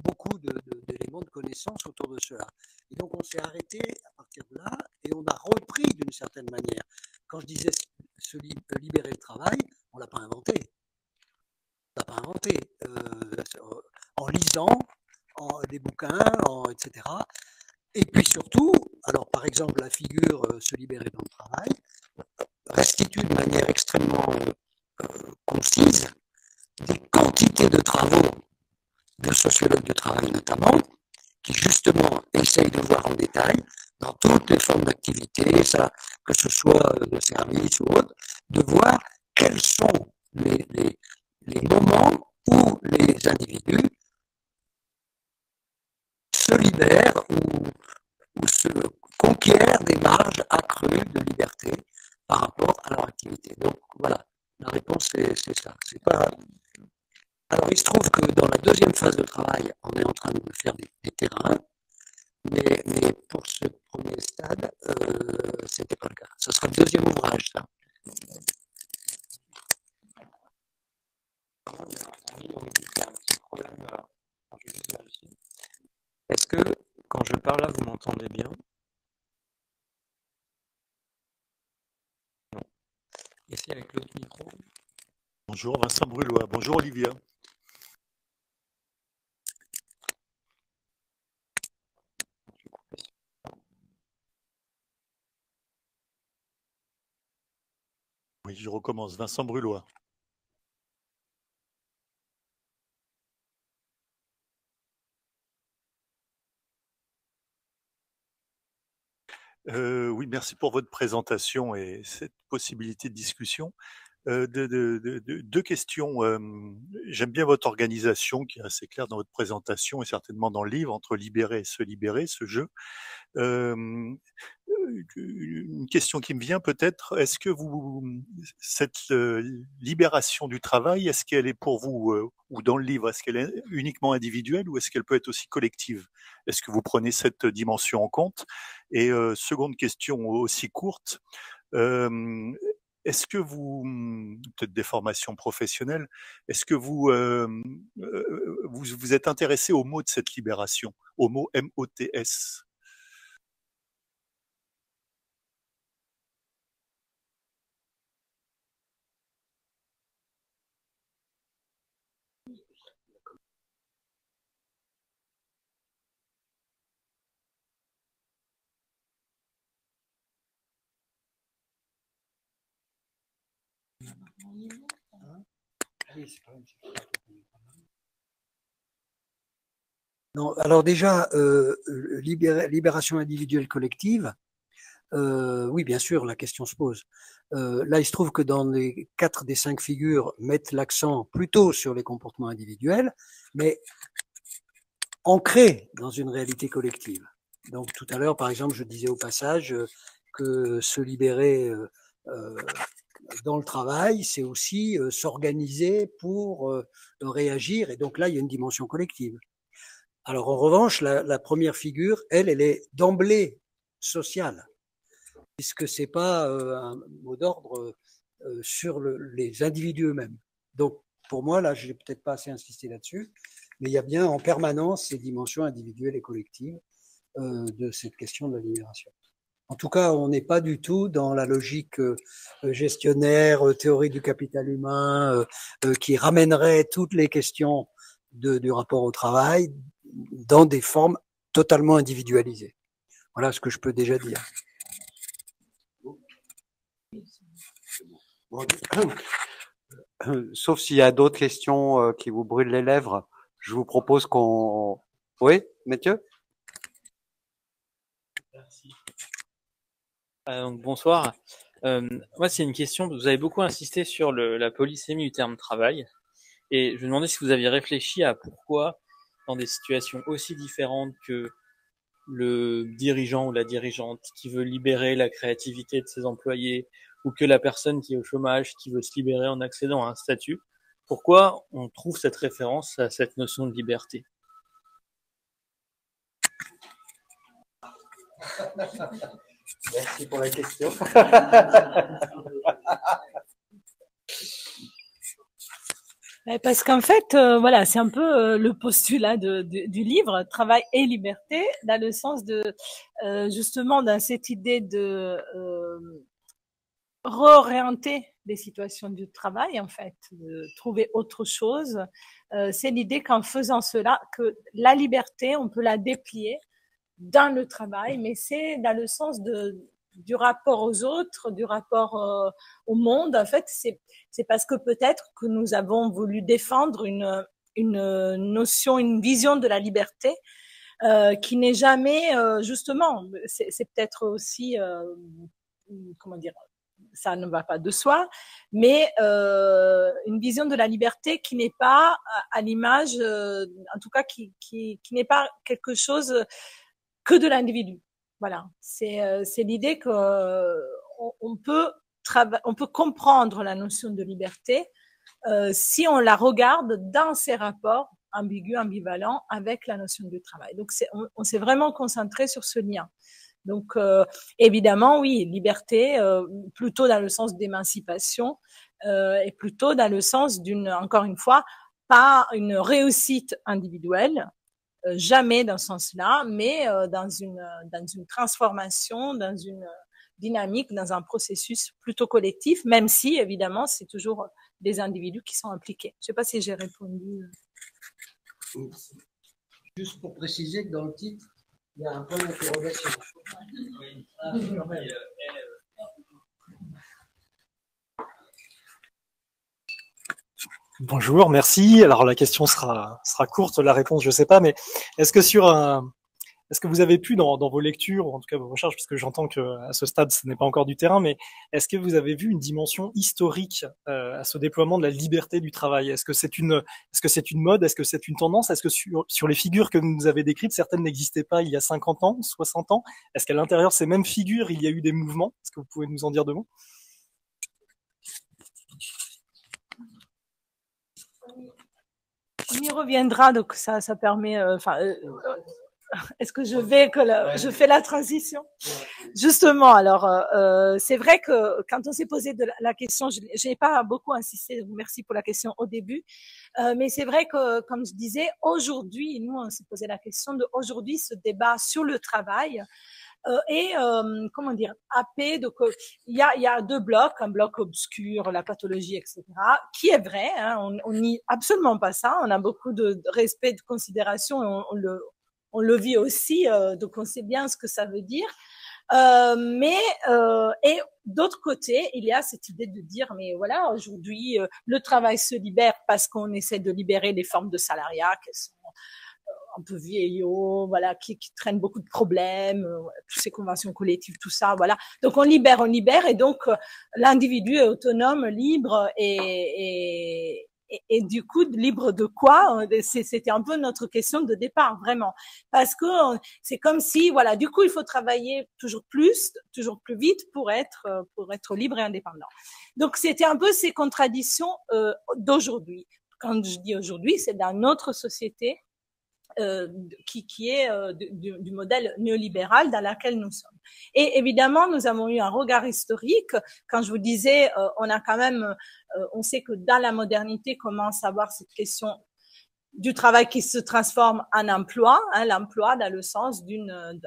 beaucoup d'éléments de, connaissances autour de cela. Et donc, on s'est arrêté à partir de là, et on a repris d'une certaine manière. Quand je disais se libérer le travail, on ne l'a pas inventé. On l'a pas inventé. Euh, en lisant en, des bouquins, etc. Et puis surtout, alors par exemple, la figure euh, se libérer dans le travail restitue de manière extrêmement euh, euh, concise des quantités de travaux de sociologues de travail notamment, qui justement essayent de voir en détail dans toutes les formes d'activité, que ce soit de service ou autre, de voir quels sont les moments où les individus se libèrent ou, se conquièrent des marges accrues de liberté par rapport à leur activité. Donc voilà, la réponse c'est ça. Alors il se trouve que dans la deuxième phase de travail, on est en train de faire des, terrains, mais, pour ce premier stade, euh, c'était pas le cas. Ce sera le deuxième ouvrage, ça. Est-ce que quand je parle là, vous m'entendez bien? Non. Essayez avec l'autre micro. Bonjour Vincent Brulois. Bonjour Olivia. Oui, je recommence. Vincent Brulois. Euh, oui, merci pour votre présentation et cette possibilité de discussion. Euh, de, de, de, deux questions. Euh, J'aime bien votre organisation qui est assez claire dans votre présentation et certainement dans le livre entre libérer et se libérer, ce jeu. Euh, une question qui me vient peut-être, est-ce que vous, cette euh, libération du travail, est-ce qu'elle est pour vous, euh, ou dans le livre, est-ce qu'elle est uniquement individuelle ou est-ce qu'elle peut être aussi collective? Est-ce que vous prenez cette dimension en compte? Et euh, seconde question aussi courte, est-ce que vous, peut-être des formations professionnelles, est-ce que vous, vous, vous êtes intéressé au mot de cette libération, au mot MOTS Alors déjà, euh, libération individuelle collective, euh, oui, bien sûr, la question se pose. Euh, là, il se trouve que dans les quatre des cinq figures, mettent l'accent plutôt sur les comportements individuels, mais ancrés dans une réalité collective. Donc tout à l'heure, par exemple, je disais au passage que se libérer dans le travail, c'est aussi euh, s'organiser pour euh, réagir. Et donc là, il y a une dimension collective. Alors en revanche, la, première figure, elle, elle est d'emblée sociale, puisque c'est pas euh, un mot d'ordre sur le, les individus eux-mêmes. Donc pour moi, là, je n'ai peut-être pas assez insisté là-dessus, mais il y a bien en permanence ces dimensions individuelles et collectives de cette question de la libération. En tout cas, on n'est pas du tout dans la logique euh, gestionnaire, euh, théorie du capital humain, euh, qui ramènerait toutes les questions de, du rapport au travail dans des formes totalement individualisées. Voilà ce que je peux déjà dire. [COUGHS] Sauf s'il y a d'autres questions qui vous brûlent les lèvres, je vous propose qu'on... Oui, Mathieu? Euh, bonsoir. Euh, moi, c'est une question. Vous avez beaucoup insisté sur la polysémie du terme travail. Et je me demandais si vous aviez réfléchi à pourquoi, dans des situations aussi différentes que le dirigeant ou la dirigeante qui veut libérer la créativité de ses employés, ou que la personne qui est au chômage, qui veut se libérer en accédant à un statut, pourquoi on trouve cette référence à cette notion de liberté? [LAUGHS] Merci pour la question. [LAUGHS] Parce qu'en fait, euh, voilà, c'est un peu euh, le postulat du livre, travail et liberté, dans le sens de euh, justement dans cette idée de réorienter les situations du travail, en fait, de trouver autre chose. C'est l'idée qu'en faisant cela, que la liberté, on peut la déplier dans le travail, mais c'est dans le sens de, du rapport aux autres, du rapport euh, au monde. En fait, c'est, c'est parce que peut-être que nous avons voulu défendre une, une notion, une vision de la liberté euh, qui n'est jamais, euh, justement, c'est, peut-être aussi, euh, comment dire, ça ne va pas de soi, mais euh, une vision de la liberté qui n'est pas à, l'image, euh, en tout cas qui, qui, qui n'est pas quelque chose que de l'individu. Voilà, c'est euh, l'idée que euh, on, peut on peut comprendre la notion de liberté euh, si on la regarde dans ses rapports ambigus, ambivalents avec la notion du travail. Donc on, on s'est vraiment concentré sur ce lien. Donc euh, évidemment, oui, liberté euh, plutôt dans le sens d'émancipation euh, et plutôt dans le sens d'une, encore une fois, pas une réussite individuelle, jamais dans ce sens-là, mais euh, dans une dans une transformation, dans une dynamique, dans un processus plutôt collectif, même si évidemment c'est toujours des individus qui sont impliqués. Je ne sais pas si j'ai répondu. Juste pour préciser que dans le titre, il y a un point d'interrogation. Bonjour, merci. Alors la question sera, sera courte, la réponse je ne sais pas, mais est-ce que sur un, est-ce que vous avez pu dans, vos lectures ou en tout cas vos recherches, puisque j'entends que à ce stade ce n'est pas encore du terrain, mais est-ce que vous avez vu une dimension historique euh, à ce déploiement de la liberté du travail? Est-ce que c'est une, est-ce que c'est une mode? Est-ce que c'est une tendance? Est-ce que sur, les figures que vous avez décrites, certaines n'existaient pas il y a 50 ans, 60 ans? Est-ce qu'à l'intérieur de ces mêmes figures, il y a eu des mouvements? Est-ce que vous pouvez nous en dire deux mots? On y reviendra, donc ça, ça permet. Euh, enfin, euh, est-ce que je vais que je fais la transition? Justement, alors euh, c'est vrai que quand on s'est posé de la, question, je n'ai pas beaucoup insisté. Merci pour la question au début, mais c'est vrai que comme je disais, aujourd'hui, nous on s'est posé la question de aujourd'hui ce débat sur le travail euh, et euh, comment dire happé. Donc euh, il y a, y a deux blocs, un bloc obscur, la pathologie, etc. Qui est vrai, hein, on, nie absolument pas ça. On a beaucoup de respect, de considération, on, le on le vit aussi, euh, donc on sait bien ce que ça veut dire. Euh, mais euh, et d'autre côté, il y a cette idée de dire, mais voilà, aujourd'hui, le travail se libère parce qu'on essaie de libérer les formes de salariat qui sont un peu vieillot, voilà, qui, qui traîne beaucoup de problèmes, euh, toutes ces conventions collectives, tout ça, voilà. Donc on libère, on libère, et donc euh, l'individu est autonome, libre et, et, et, du coup libre de quoi euh, C'était un peu notre question de départ, vraiment, parce que c'est comme si, voilà, du coup il faut travailler toujours plus, toujours plus vite pour être pour être libre et indépendant. Donc c'était un peu ces contradictions euh, d'aujourd'hui. Quand je dis aujourd'hui, c'est dans notre société euh, qui, qui, est euh, du, du, modèle néolibéral dans lequel nous sommes. Et évidemment, nous avons eu un regard historique. Quand je vous disais, euh, on a quand même, on sait que dans la modernité commence à avoir cette question du travail qui se transforme en emploi, hein, l'emploi dans le sens d'une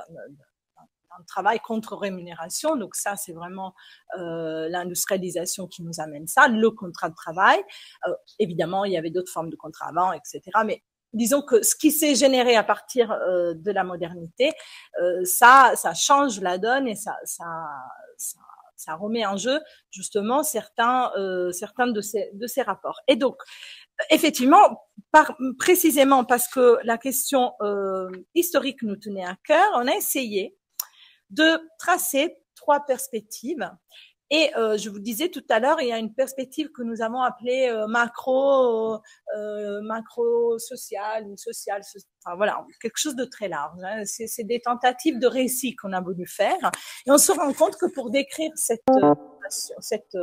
un travail contre rémunération. Donc ça, c'est vraiment euh, l'industrialisation qui nous amène ça, le contrat de travail. Euh, évidemment, il y avait d'autres formes de contrat avant, etc. Mais disons que ce qui s'est généré à partir euh, de la modernité, euh, ça, change la donne et ça, remet en jeu justement certains, euh, de ces, rapports. Et donc, effectivement, précisément parce que la question historique nous tenait à cœur, on a essayé de tracer trois perspectives et euh, je vous disais tout à l'heure, il y a une perspective que nous avons appelée euh, macro, euh, macro social ou social, enfin voilà, quelque chose de très large. Hein. C'est des tentatives de récit qu'on a voulu faire, et on se rend compte que pour décrire cette cette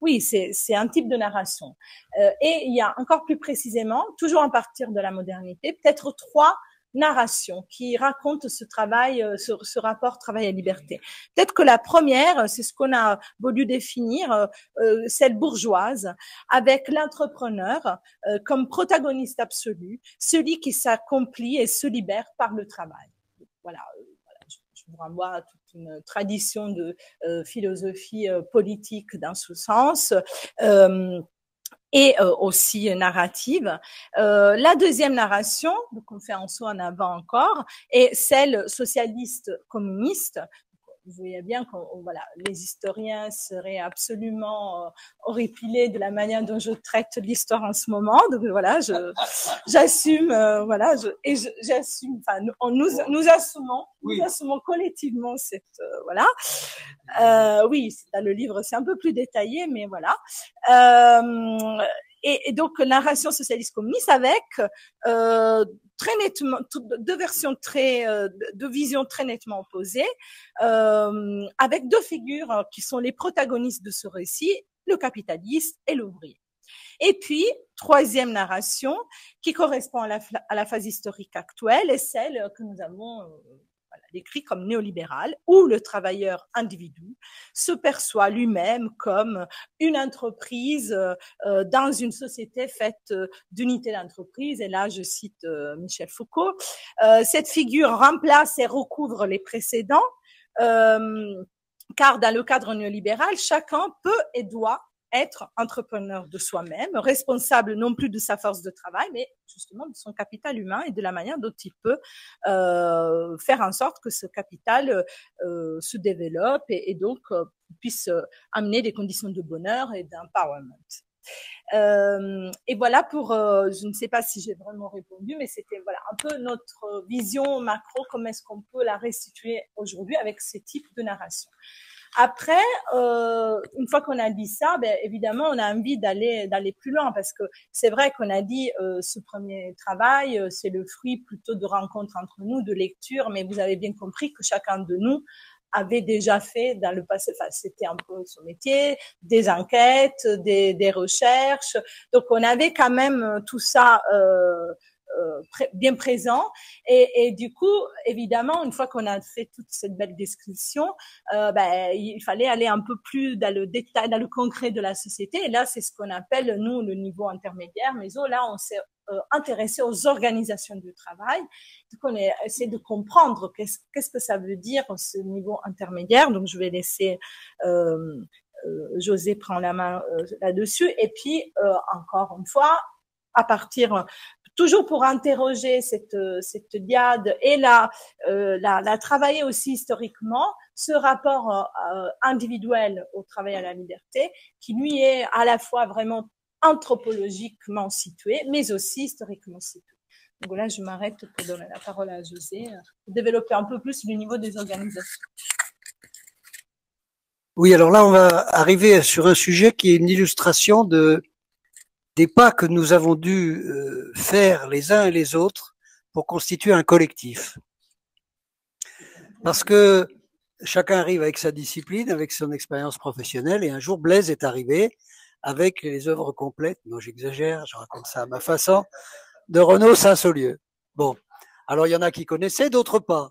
oui, c'est un type de narration. Euh, et il y a encore plus précisément, toujours à partir de la modernité, peut-être trois narration qui raconte ce travail, euh, ce, ce rapport travail à liberté. Peut-être que la première, c'est ce qu'on a voulu définir, euh, euh, celle bourgeoise, avec l'entrepreneur comme protagoniste absolu, celui qui s'accomplit et se libère par le travail. Voilà, je, vous renvoie à toute une tradition de philosophie politique dans ce sens et euh, aussi narrative. Euh, la deuxième narration, donc on fait un saut en avant encore, est celle socialiste communiste. Vous voyez bien que voilà, les historiens seraient absolument euh, horripilés de la manière dont je traite l'histoire en ce moment. Donc voilà, je, j'assume, euh, voilà, je, et j'assume. Enfin, nous, nous, nous assumons, nous assumons collectivement cette, euh, voilà. Euh, oui, le livre, c'est un peu plus détaillé, mais voilà. Euh, et, et, donc narration socialiste communiste avec euh, très nettement deux versions très euh, deux visions très nettement opposées euh, avec deux figures qui sont les protagonistes de ce récit le capitaliste et l'ouvrier. Et puis troisième narration qui correspond à la, à la phase historique actuelle est celle que nous avons euh, décrit comme néolibéral, où le travailleur individu se perçoit lui-même comme une entreprise euh, dans une société faite euh, d'unités d'entreprise. Et là, je cite euh, Michel Foucault. Euh, cette figure remplace et recouvre les précédents, euh, car dans le cadre néolibéral, chacun peut et doit être entrepreneur de soi-même, responsable non plus de sa force de travail, mais justement de son capital humain et de la manière dont il peut euh, faire en sorte que ce capital euh, se développe et, donc euh, puisse amener des conditions de bonheur et d'empowerment. Et voilà pour, je ne sais pas si j'ai vraiment répondu, mais c'était voilà un peu notre vision macro, comment est-ce qu'on peut la restituer aujourd'hui avec ce type de narration. Après, euh, une fois qu'on a dit ça, ben, évidemment, on a envie d'aller d'aller plus loin parce que c'est vrai qu'on a dit euh, ce premier travail, euh, c'est le fruit plutôt de rencontres entre nous, de lecture, mais vous avez bien compris que chacun de nous avait déjà fait dans le passé, enfin, c'était un peu son métier, des enquêtes, des, des recherches. Donc, on avait quand même euh, tout ça euh, euh, bien présent. Et, du coup, évidemment, une fois qu'on a fait toute cette belle description, euh, ben, il fallait aller un peu plus dans le détail, dans le concret de la société. Et là, c'est ce qu'on appelle, nous, le niveau intermédiaire. Mais oh, là, on s'est euh, intéressé aux organisations du travail. Donc, on a essayé de comprendre qu'est-ce, que ça veut dire, ce niveau intermédiaire. Donc, je vais laisser... José prend la main là-dessus. Et puis, encore une fois, à partir toujours pour interroger cette, cette diade et la, euh, la, la, travailler aussi historiquement, ce rapport euh, individuel au travail à la liberté, qui lui est à la fois vraiment anthropologiquement situé, mais aussi historiquement situé. Donc là, je m'arrête pour donner la parole à José, euh, pour développer un peu plus le niveau des organisations. Oui, alors là, on va arriver sur un sujet qui est une illustration de pas que nous avons dû euh, faire les uns et les autres pour constituer un collectif. Parce que chacun arrive avec sa discipline, avec son expérience professionnelle, et un jour Blaise est arrivé avec les œuvres complètes, non j'exagère, je raconte ça à ma façon, de Renaud Saint-Saulieu. Bon, alors il y en a qui connaissaient, d'autres pas.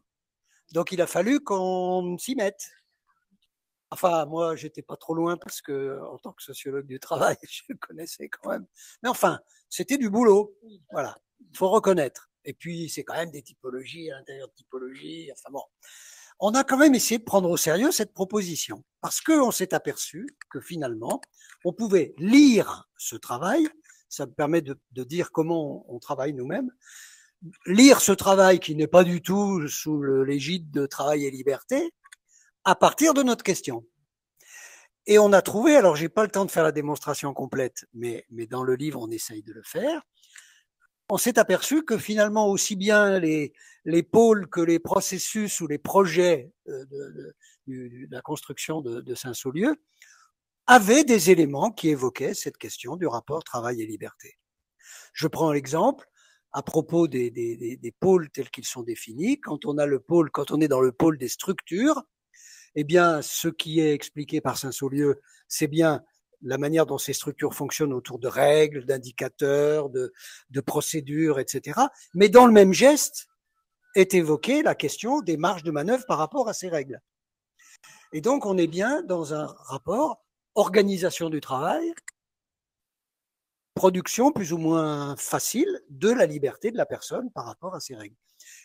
Donc il a fallu qu'on s'y mette. Enfin, moi, j'étais pas trop loin parce que, en tant que sociologue du travail, [LAUGHS] je connaissais quand même. Mais enfin, c'était du boulot. Voilà. Il faut reconnaître. Et puis, c'est quand même des typologies à l'intérieur de typologies. Enfin bon. On a quand même essayé de prendre au sérieux cette proposition parce qu'on s'est aperçu que finalement, on pouvait lire ce travail. Ça me permet de, de dire comment on travaille nous-mêmes. Lire ce travail qui n'est pas du tout sous l'égide de travail et liberté, à partir de notre question. Et on a trouvé, alors j'ai pas le temps de faire la démonstration complète, mais, mais dans le livre on essaye de le faire. On s'est aperçu que finalement aussi bien les, les pôles que les processus ou les projets euh, de, la construction de, Saint-Saulieu avaient des éléments qui évoquaient cette question du rapport travail et liberté. Je prends l'exemple à propos des, des, des, des pôles tels qu'ils sont définis. Quand on a le pôle, quand on est dans le pôle des structures, eh bien, ce qui est expliqué par Saint-Saulieu, c'est bien la manière dont ces structures fonctionnent autour de règles, d'indicateurs, de, procédures, etc. Mais dans le même geste est évoquée la question des marges de manœuvre par rapport à ces règles. Et donc, on est bien dans un rapport organisation du travail, production plus ou moins facile de la liberté de la personne par rapport à ces règles.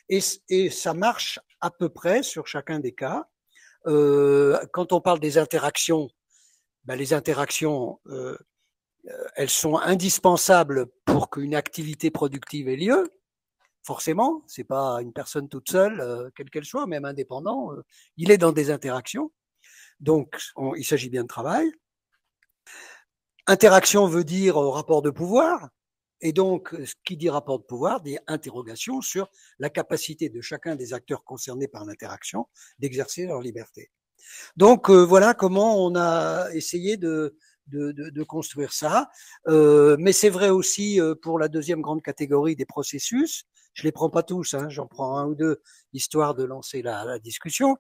Et, et ça marche à peu près sur chacun des cas. Euh, quand on parle des interactions, ben les interactions, euh, euh, elles sont indispensables pour qu'une activité productive ait lieu. Forcément, c'est pas une personne toute seule, euh, quelle qu'elle soit, même indépendant, euh, il est dans des interactions. Donc, on, il s'agit bien de travail. Interaction veut dire rapport de pouvoir. Et donc, ce qui dit rapport de pouvoir dit interrogation sur la capacité de chacun des acteurs concernés par l'interaction d'exercer leur liberté. Donc, euh, voilà comment on a essayé de, construire ça. Euh, mais c'est vrai aussi euh, pour la deuxième grande catégorie des processus. Je les prends pas tous, hein, j'en prends un ou deux, histoire de lancer la, discussion.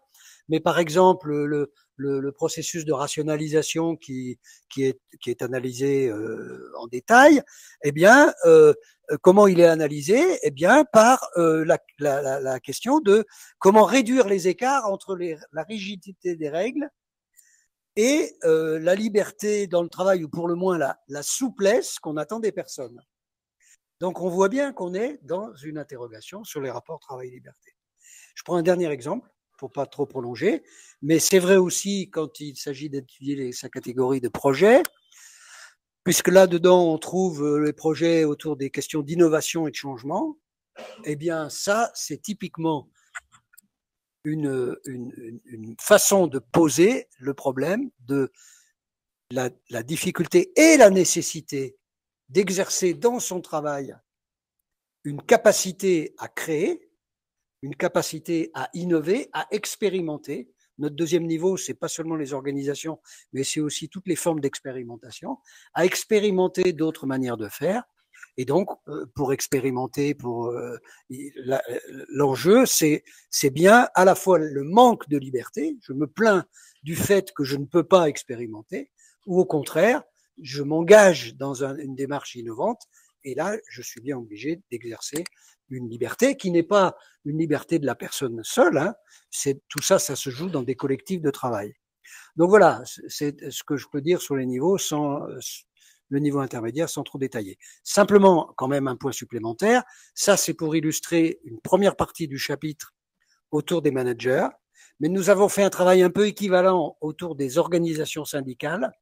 Mais par exemple, le, processus de rationalisation qui, est, analysé euh, en détail, eh bien, euh, comment il est analysé? Eh bien, par euh, la, question de comment réduire les écarts entre la rigidité des règles et la liberté dans le travail, ou pour le moins la souplesse qu'on attend des personnes. Donc, on voit bien qu'on est dans une interrogation sur les rapports travail-liberté. Je prends un dernier exemple pour pas trop prolonger. Mais c'est vrai aussi quand il s'agit d'étudier sa catégorie de projets, puisque là-dedans, on trouve euh, les projets autour des questions d'innovation et de changement. Eh bien, ça, c'est typiquement une, façon de poser le problème de la, la difficulté et la nécessité d'exercer dans son travail une capacité à créer, une capacité à innover, à expérimenter. Notre deuxième niveau, c'est pas seulement les organisations, mais c'est aussi toutes les formes d'expérimentation, à expérimenter d'autres manières de faire. Et donc, euh, pour expérimenter, pour euh, l'enjeu, c'est bien à la fois le manque de liberté. Je me plains du fait que je ne peux pas expérimenter, ou au contraire, je m'engage dans un- une démarche innovante. Et là, je suis bien obligé d'exercer une liberté qui n'est pas une liberté de la personne seule. Hein. C'est tout ça, ça se joue dans des collectifs de travail. Donc voilà, c'est ce que je peux dire sur les niveaux sans le niveau intermédiaire sans trop détailler. Simplement, quand même un point supplémentaire. Ça, c'est pour illustrer une première partie du chapitre autour des managers. Mais nous avons fait un travail un peu équivalent autour des organisations syndicales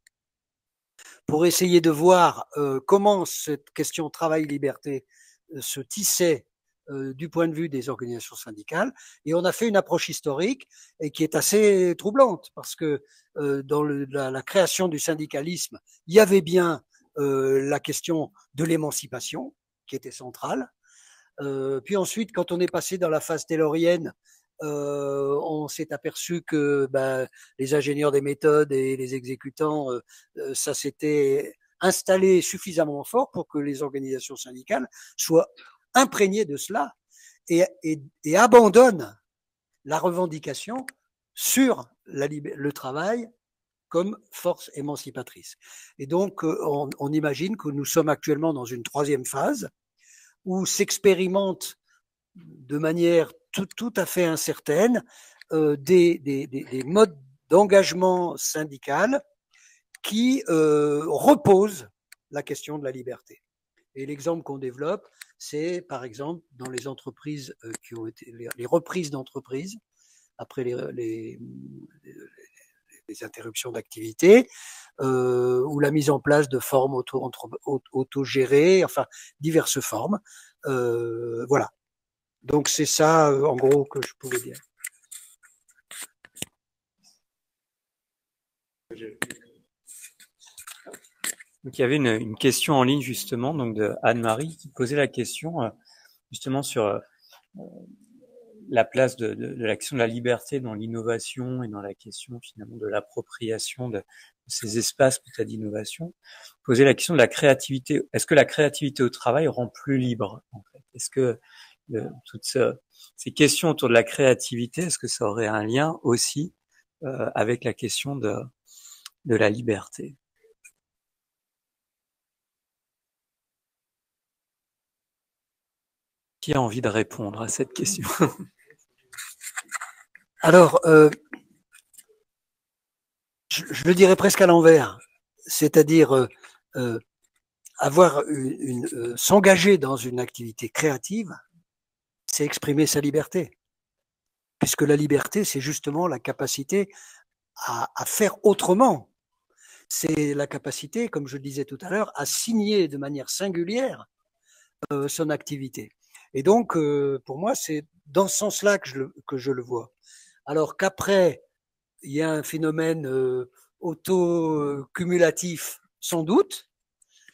pour essayer de voir euh, comment cette question travail-liberté euh, se tissait euh, du point de vue des organisations syndicales. Et on a fait une approche historique et qui est assez troublante parce que euh, dans le, la, création du syndicalisme, il y avait bien euh, la question de l'émancipation qui était centrale. Euh, puis ensuite, quand on est passé dans la phase taylorienne, euh, on s'est aperçu que ben, les ingénieurs des méthodes et les exécutants, euh, ça s'était installé suffisamment fort pour que les organisations syndicales soient imprégnées de cela et, et, et abandonnent la revendication sur la, le travail comme force émancipatrice. Et donc, on, on imagine que nous sommes actuellement dans une troisième phase où s'expérimente de manière tout, tout, à fait incertaine euh, des, des, des, modes d'engagement syndical qui euh, reposent la question de la liberté. Et l'exemple qu'on développe, c'est par exemple dans les entreprises euh, qui ont été les, reprises d'entreprises après les, les, interruptions d'activité ou la mise en place de formes auto, autogérées, enfin diverses formes. Voilà. Donc c'est ça, euh, en gros, que je pouvais dire. Il y avait une, question en ligne justement donc de Anne-Marie qui posait la question euh, justement sur euh, la place de, de, de l'action de la liberté dans l'innovation et dans la question finalement de l'appropriation de, de, ces espaces peut-être d'innovation. Poser la question de la créativité. Est-ce que la créativité au travail rend plus libre en fait? Est-ce que toutes ce, ces questions autour de la créativité, est-ce que ça aurait un lien aussi euh, avec la question de, la liberté? Qui a envie de répondre à cette question? [LAUGHS] Alors, euh, je, le dirais presque à l'envers, c'est-à-dire euh, avoir s'engager dans une activité créative, c'est exprimer sa liberté, puisque la liberté, c'est justement la capacité à, faire autrement. C'est la capacité, comme je le disais tout à l'heure, à signer de manière singulière euh, son activité. Et donc, euh, pour moi, c'est dans ce sens-là que je, le, que je le vois. Alors qu'après, il y a un phénomène euh, auto-cumulatif, sans doute.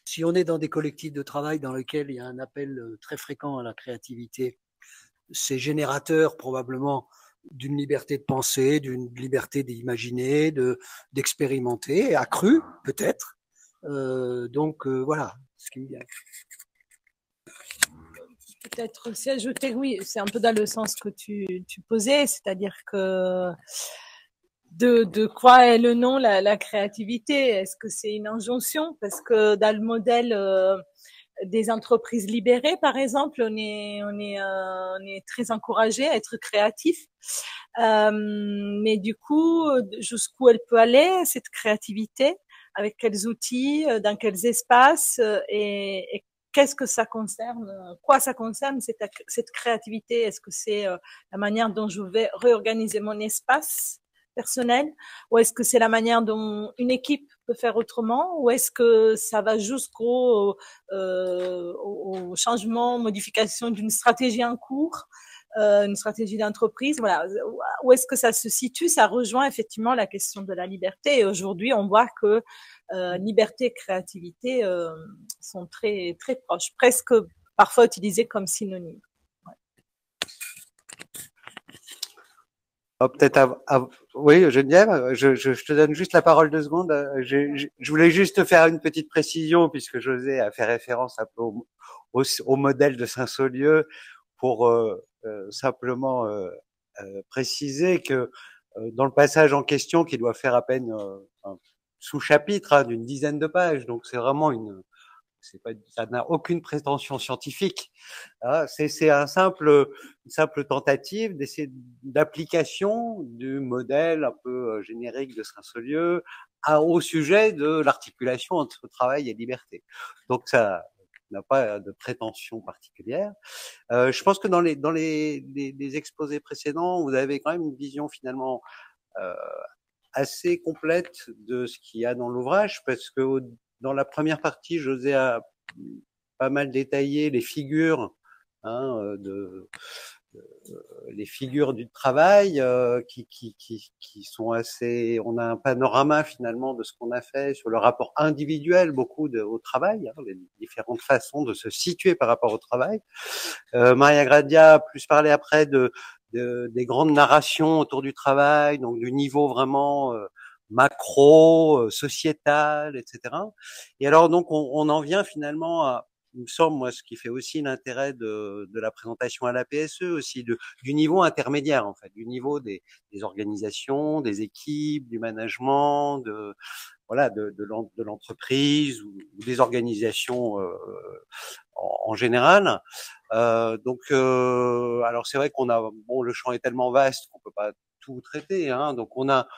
Si on est dans des collectifs de travail dans lesquels il y a un appel euh, très fréquent à la créativité, c'est générateur probablement d'une liberté de penser, d'une liberté d'imaginer, de d'expérimenter, accrue peut-être. Euh, donc euh, voilà ce qui vient. Peut-être aussi ajouter, oui, c'est un peu dans le sens que tu, tu posais, c'est-à-dire que de, de quoi est le nom la, la créativité? Est-ce que c'est une injonction? Parce que dans le modèle euh, des entreprises libérées, par exemple, on est, on est, euh, on est très encouragé à être créatif. Euh, mais du coup, jusqu'où elle peut aller, cette créativité Avec quels outils Dans quels espaces et, et qu'est-ce que ça concerne, quoi ça concerne cette, créativité? Est-ce que c'est euh, la manière dont je vais réorganiser mon espace? Personnel ou est-ce que c'est la manière dont une équipe peut faire autrement ou est-ce que ça va jusqu'au euh, changement, modification d'une stratégie en cours euh, une stratégie d'entreprise. Voilà, où est-ce que ça se situe? Ça rejoint effectivement la question de la liberté. Et aujourd'hui, on voit que euh, liberté et créativité sont très très proches, presque parfois utilisées comme synonymes. Oh, Peut-être, oui, Geneviève, je, je, je, te donne juste la parole deux secondes. Je, je voulais juste faire une petite précision puisque José a fait référence un peu au, au, au modèle de Saint-Saulieu pour euh, euh, simplement euh, euh, préciser que euh, dans le passage en question, qui doit faire à peine un sous-chapitre hein, d'une dizaine de pages, donc c'est vraiment une c'est pas, ça n'a aucune prétention scientifique. Hein, c'est un simple, une simple tentative d'essayer d'application du modèle un peu générique de Saint-Saulieu au sujet de l'articulation entre travail et liberté. Donc ça n'a pas de prétention particulière. Euh, je pense que dans les dans les, les, exposés précédents, vous avez quand même une vision finalement euh, assez complète de ce qu'il y a dans l'ouvrage, parce que dans la première partie, José a pas mal détaillé les figures hein, euh, de, de, les figures du travail euh, qui, qui, qui, qui, sont assez. On a un panorama finalement de ce qu'on a fait sur le rapport individuel beaucoup de, au travail, hein, les différentes façons de se situer par rapport au travail. Euh, Maria Gradia a plus parlé après de, de, des grandes narrations autour du travail, donc du niveau vraiment euh, macro, euh, sociétal, etc. Et alors donc on, on, en vient finalement à, il me semble moi ce qui fait aussi l'intérêt de, de, la présentation à la PSE aussi de, du niveau intermédiaire en fait, du niveau des, des organisations, des équipes, du management, de voilà de, de l'entreprise ou, ou, des organisations euh, en, en, général. Euh, donc euh, alors c'est vrai qu'on a bon le champ est tellement vaste qu'on peut pas tout traiter, hein, donc on a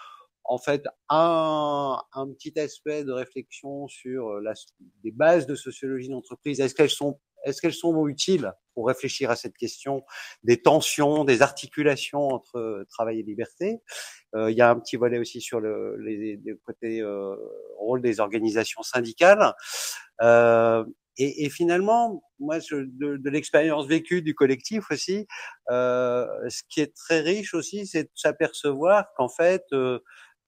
en fait un, un, petit aspect de réflexion sur la, des bases de sociologie d'entreprise. Est-ce qu'elles sont est-ce qu'elles sont utiles pour réfléchir à cette question des tensions, des articulations entre travail et liberté? Euh, Il y a un petit volet aussi sur le, les, les côtés euh, rôle des organisations syndicales. Euh, et, et, finalement, moi, je, de, de l'expérience vécue du collectif aussi, euh, ce qui est très riche aussi, c'est de s'apercevoir qu'en fait, euh, euh,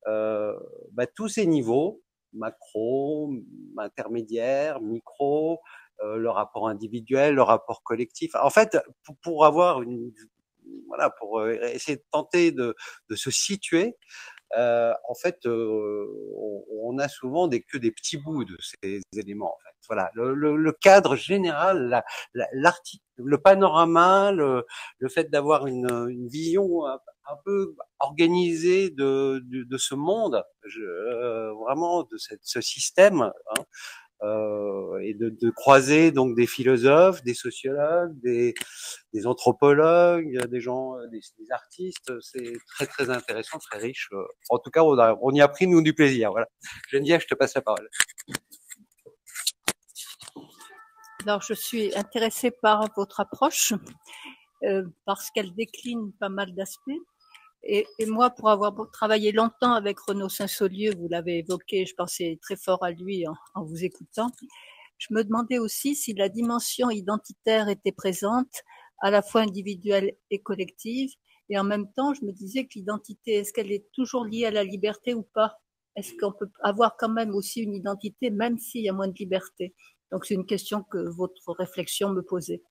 bah, tous ces niveaux, macro, intermédiaire, micro, euh, le rapport individuel, le rapport collectif. En fait, pour, pour avoir une, voilà, pour euh, essayer de tenter de, de se situer, euh, en fait, euh, on, on, a souvent des, que des petits bouts de ces éléments. En fait. Voilà, le, le, le cadre général, la, la, le panorama, le, le fait d'avoir une, une, vision un, peu organisée de, ce monde, euh, vraiment de ce système. Hein, euh, et de, croiser donc des philosophes, des sociologues, des, anthropologues, des gens, des, artistes. C'est très très intéressant, très riche. En tout cas, on y a pris nous du plaisir. Voilà. Geneviève, je te passe la parole. Alors, je suis intéressée par votre approche euh, parce qu'elle décline pas mal d'aspects. Et, moi, pour avoir travaillé longtemps avec Renaud Saint-Saulieu, vous l'avez évoqué, je pensais très fort à lui en, en, vous écoutant. Je me demandais aussi si la dimension identitaire était présente, à la fois individuelle et collective. Et en même temps, je me disais que l'identité, est-ce qu'elle est toujours liée à la liberté ou pas? Est-ce qu'on peut avoir quand même aussi une identité, même s'il y a moins de liberté? Donc c'est une question que votre réflexion me posait.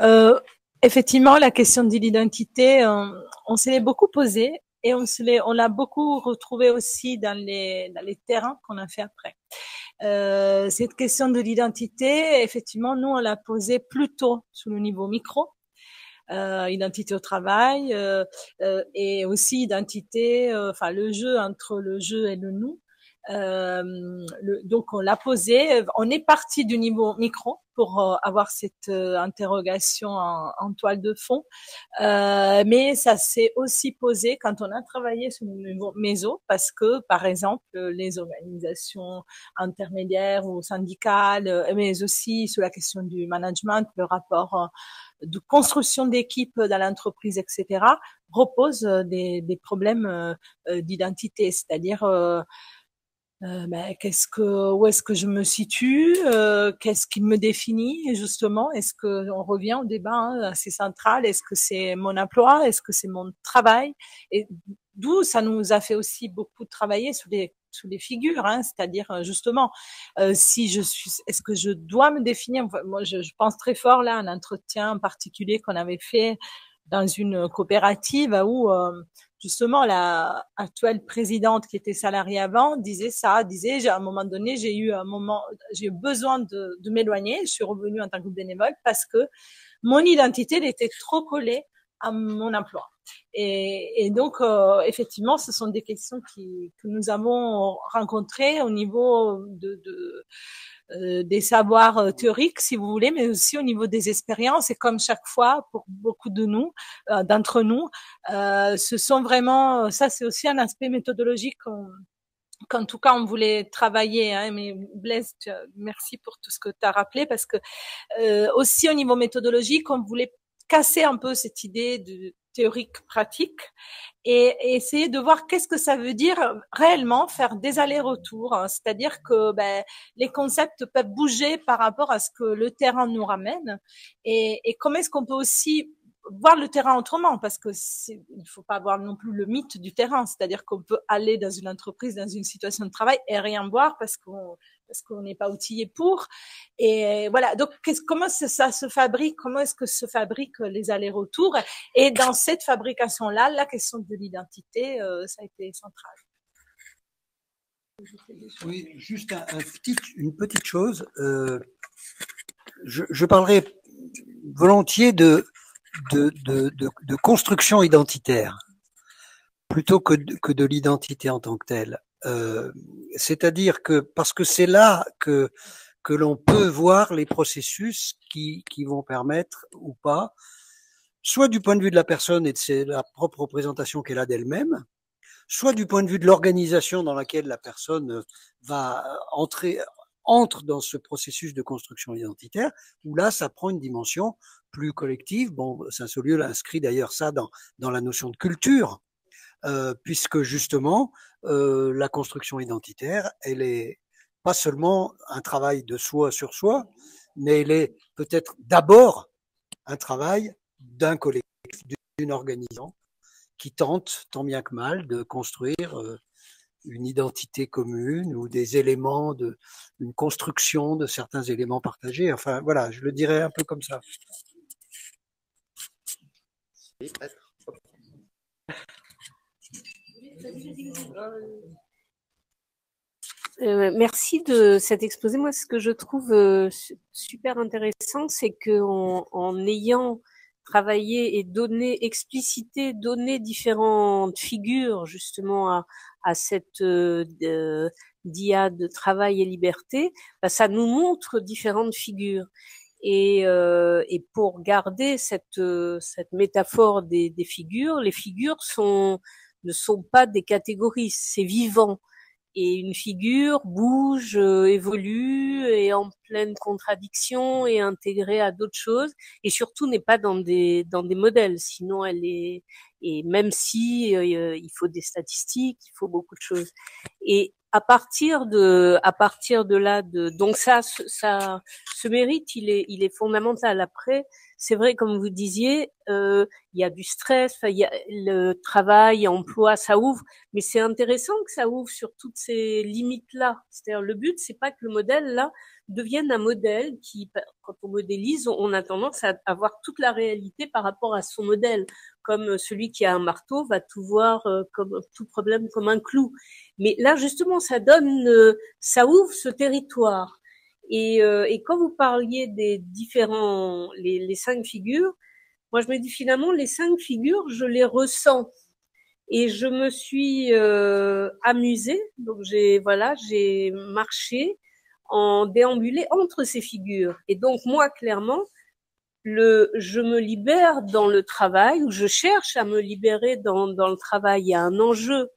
Euh, effectivement, la question de l'identité, on, on se l'est beaucoup posée et on se l'est, on l'a beaucoup retrouvé aussi dans les, dans les terrains qu'on a fait après. Euh, cette question de l'identité, effectivement, nous, on l'a posée plutôt sur le niveau micro, euh, identité au travail euh, euh et aussi identité, euh, enfin le jeu entre le jeu et le nous. Euh, donc on l'a posé. On est parti du niveau micro pour euh, avoir cette euh, interrogation en, toile de fond, mais ça s'est aussi posé quand on a travaillé sur le niveau méso, parce que par exemple les organisations intermédiaires ou syndicales, mais aussi sur la question du management, le rapport de construction d'équipe dans l'entreprise, etc., repose des, problèmes d'identité, c'est-à-dire ben, qu'est-ce que, où est-ce que je me situe, euh, qu'est-ce qui me définit justement? Est-ce que on revient au débat hein, assez central? Est-ce que c'est mon emploi? Est-ce que c'est mon travail? Et d'où ça nous a fait aussi beaucoup travailler sur les sous les figures, hein, c'est-à-dire euh, justement euh, si je suis, est-ce que je dois me définir? Moi, je, je, pense très fort là à un entretien en particulier qu'on avait fait dans une coopérative où euh, justement la actuelle présidente qui était salariée avant disait ça, disait à un moment donné j'ai eu un moment, j'ai besoin de, m'éloigner, je suis revenue en tant que bénévole parce que mon identité était trop collée à mon emploi. Et, donc euh, effectivement, ce sont des questions qui, que nous avons rencontrées au niveau de, des savoirs euh, théoriques, si vous voulez, mais aussi au niveau des expériences. Et comme chaque fois, pour beaucoup de nous, euh, d'entre nous, ce sont vraiment, ça c'est aussi un aspect méthodologique qu'en tout cas on voulait travailler. Hein, mais Blaise, merci pour tout ce que tu as rappelé, parce que euh, aussi au niveau méthodologique, on voulait casser un peu cette idée de théorique pratique et, essayer de voir qu'est-ce que ça veut dire réellement faire des allers-retours. Hein. C'est-à-dire que ben, les concepts peuvent bouger par rapport à ce que le terrain nous ramène et, et comment est-ce qu'on peut aussi voir le terrain autrement? Parce que il faut pas avoir non plus le mythe du terrain, c'est-à-dire qu'on peut aller dans une entreprise, dans une situation de travail et rien voir parce qu'on parce qu'on n'est pas outillé pour. Et voilà. Donc, comment ça se fabrique? Comment est-ce que se fabriquent les allers-retours? Et dans cette fabrication-là, la question de l'identité, euh, ça a été central. Oui, juste une petite chose. Euh, je, parlerai volontiers de construction identitaire plutôt que de l'identité en tant que telle. Euh, C'est-à-dire que parce que c'est là que que l'on peut voir les processus qui, qui vont permettre ou pas, soit du point de vue de la personne et de ses, la propre représentation qu'elle a d'elle-même, soit du point de vue de l'organisation dans laquelle la personne va entrer, entre dans ce processus de construction identitaire, où là, ça prend une dimension plus collective. Bon, Saint-Saulieu inscrit d'ailleurs ça dans, dans la notion de culture, euh, puisque justement, euh, la construction identitaire, elle est pas seulement un travail de soi sur soi, mais elle est peut-être d'abord un travail d'un collectif, d'une organisation qui tente, tant bien que mal, de construire euh, une identité commune ou des éléments de une construction de certains éléments partagés. Enfin, voilà, je le dirais un peu comme ça. Euh, merci de cet exposé. Moi, ce que je trouve euh, super intéressant, c'est que en, en, ayant travaillé et donné, explicité, donné différentes figures justement à, cette euh, diade travail et liberté, bah, ça nous montre différentes figures. Et, euh, pour garder cette, métaphore des, figures, les figures sont, ne sont pas des catégories, c'est vivant. Et une figure bouge, euh, évolue, est en pleine contradiction, et intégrée à d'autres choses, et surtout n'est pas dans des dans des modèles. Sinon, elle est et même si euh, il faut des statistiques, il faut beaucoup de choses. Et à partir de à partir de là de donc ça ça ce mérite il est il est fondamental. Après c'est vrai comme vous disiez euh, il y a du stress il y a le travail emploi ça ouvre. Mais c'est intéressant que ça ouvre sur toutes ces limites là c'est-à-dire le but c'est pas que le modèle là devienne un modèle qui quand on modélise on a tendance à avoir toute la réalité par rapport à son modèle comme celui qui a un marteau va tout voir euh, comme tout problème comme un clou mais là, justement, ça donne, euh, ça ouvre ce territoire. Et, euh, et, quand vous parliez des différents, les, les, cinq figures, moi je me dis finalement les cinq figures, je les ressens. et je me suis amusée. Donc j'ai voilà, j'ai marché en déambulé entre ces figures. Et donc moi, clairement, le, je me libère dans le travail ou je cherche à me libérer dans, dans le travail. Il y a un enjeu.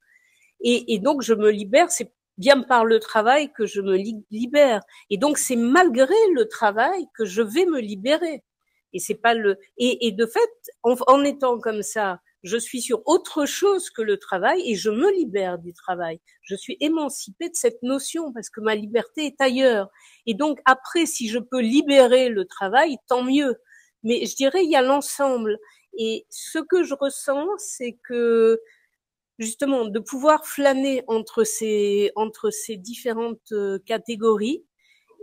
Et, et donc je me libère, c'est bien par le travail que je me libère. Et donc c'est malgré le travail que je vais me libérer. Et c'est pas le et, et de fait, en, en, étant comme ça, je suis sur autre chose que le travail et je me libère du travail. Je suis émancipée de cette notion parce que ma liberté est ailleurs. Et donc après, si je peux libérer le travail, tant mieux. Mais je dirais il y a l'ensemble. Et ce que je ressens, c'est que justement de pouvoir flâner entre ces entre ces différentes euh, catégories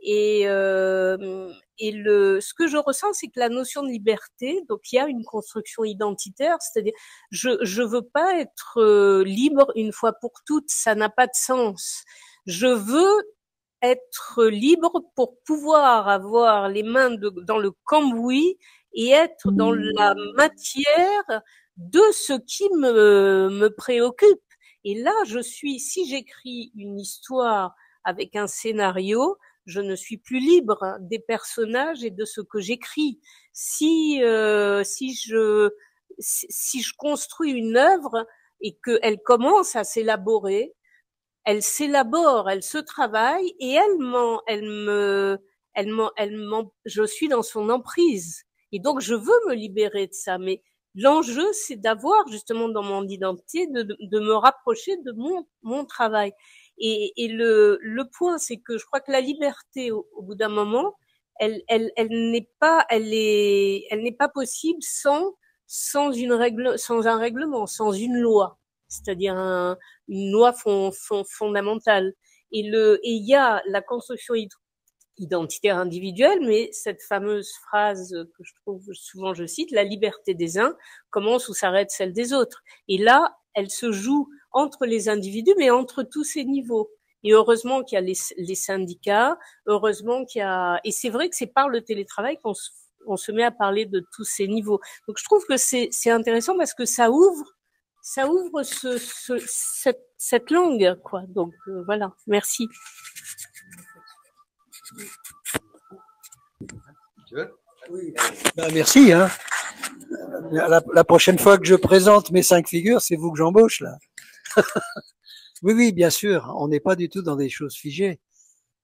et euh, et le ce que je ressens c'est que la notion de liberté donc il y a une construction identitaire c'est-à-dire je je veux pas être euh, libre une fois pour toutes ça n'a pas de sens je veux être libre pour pouvoir avoir les mains de, dans le cambouis et être dans la matière de ce qui me, me préoccupe. Et là, je suis, si j'écris une histoire avec un scénario, je ne suis plus libre des personnages et de ce que j'écris. Si euh, si je si je construis une œuvre et qu'elle commence à s'élaborer, elle s'élabore, elle se travaille et elle m'en, elle me, elle m'en, elle m'en, je suis dans son emprise. Et donc je veux me libérer de ça, mais L'enjeu, c'est d'avoir justement dans mon identité, de, de, me rapprocher de mon, mon travail. Et, et le, le point, c'est que je crois que la liberté, au, bout d'un moment, elle, elle, elle n'est pas, elle est, elle n'est pas possible sans, sans une règle, sans un règlement, sans une loi, c'est-à-dire un, une loi fond, fond, fondamentale. Et il y a la construction identitaire individuelle, mais cette fameuse phrase que je trouve souvent je cite, la liberté des uns commence ou s'arrête celle des autres. Et là, elle se joue entre les individus, mais entre tous ces niveaux. Et heureusement qu'il y a les, les syndicats, heureusement qu'il y a, et c'est vrai que c'est par le télétravail qu'on se, on se met à parler de tous ces niveaux. Donc je trouve que c'est intéressant parce que ça ouvre, ça ouvre ce, ce, cette, cette langue, quoi. Donc euh, voilà, merci. Ben, merci. Hein. La, la, prochaine fois que je présente mes cinq figures, c'est vous que j'embauche là. [LAUGHS] oui, oui, bien sûr. On n'est pas du tout dans des choses figées.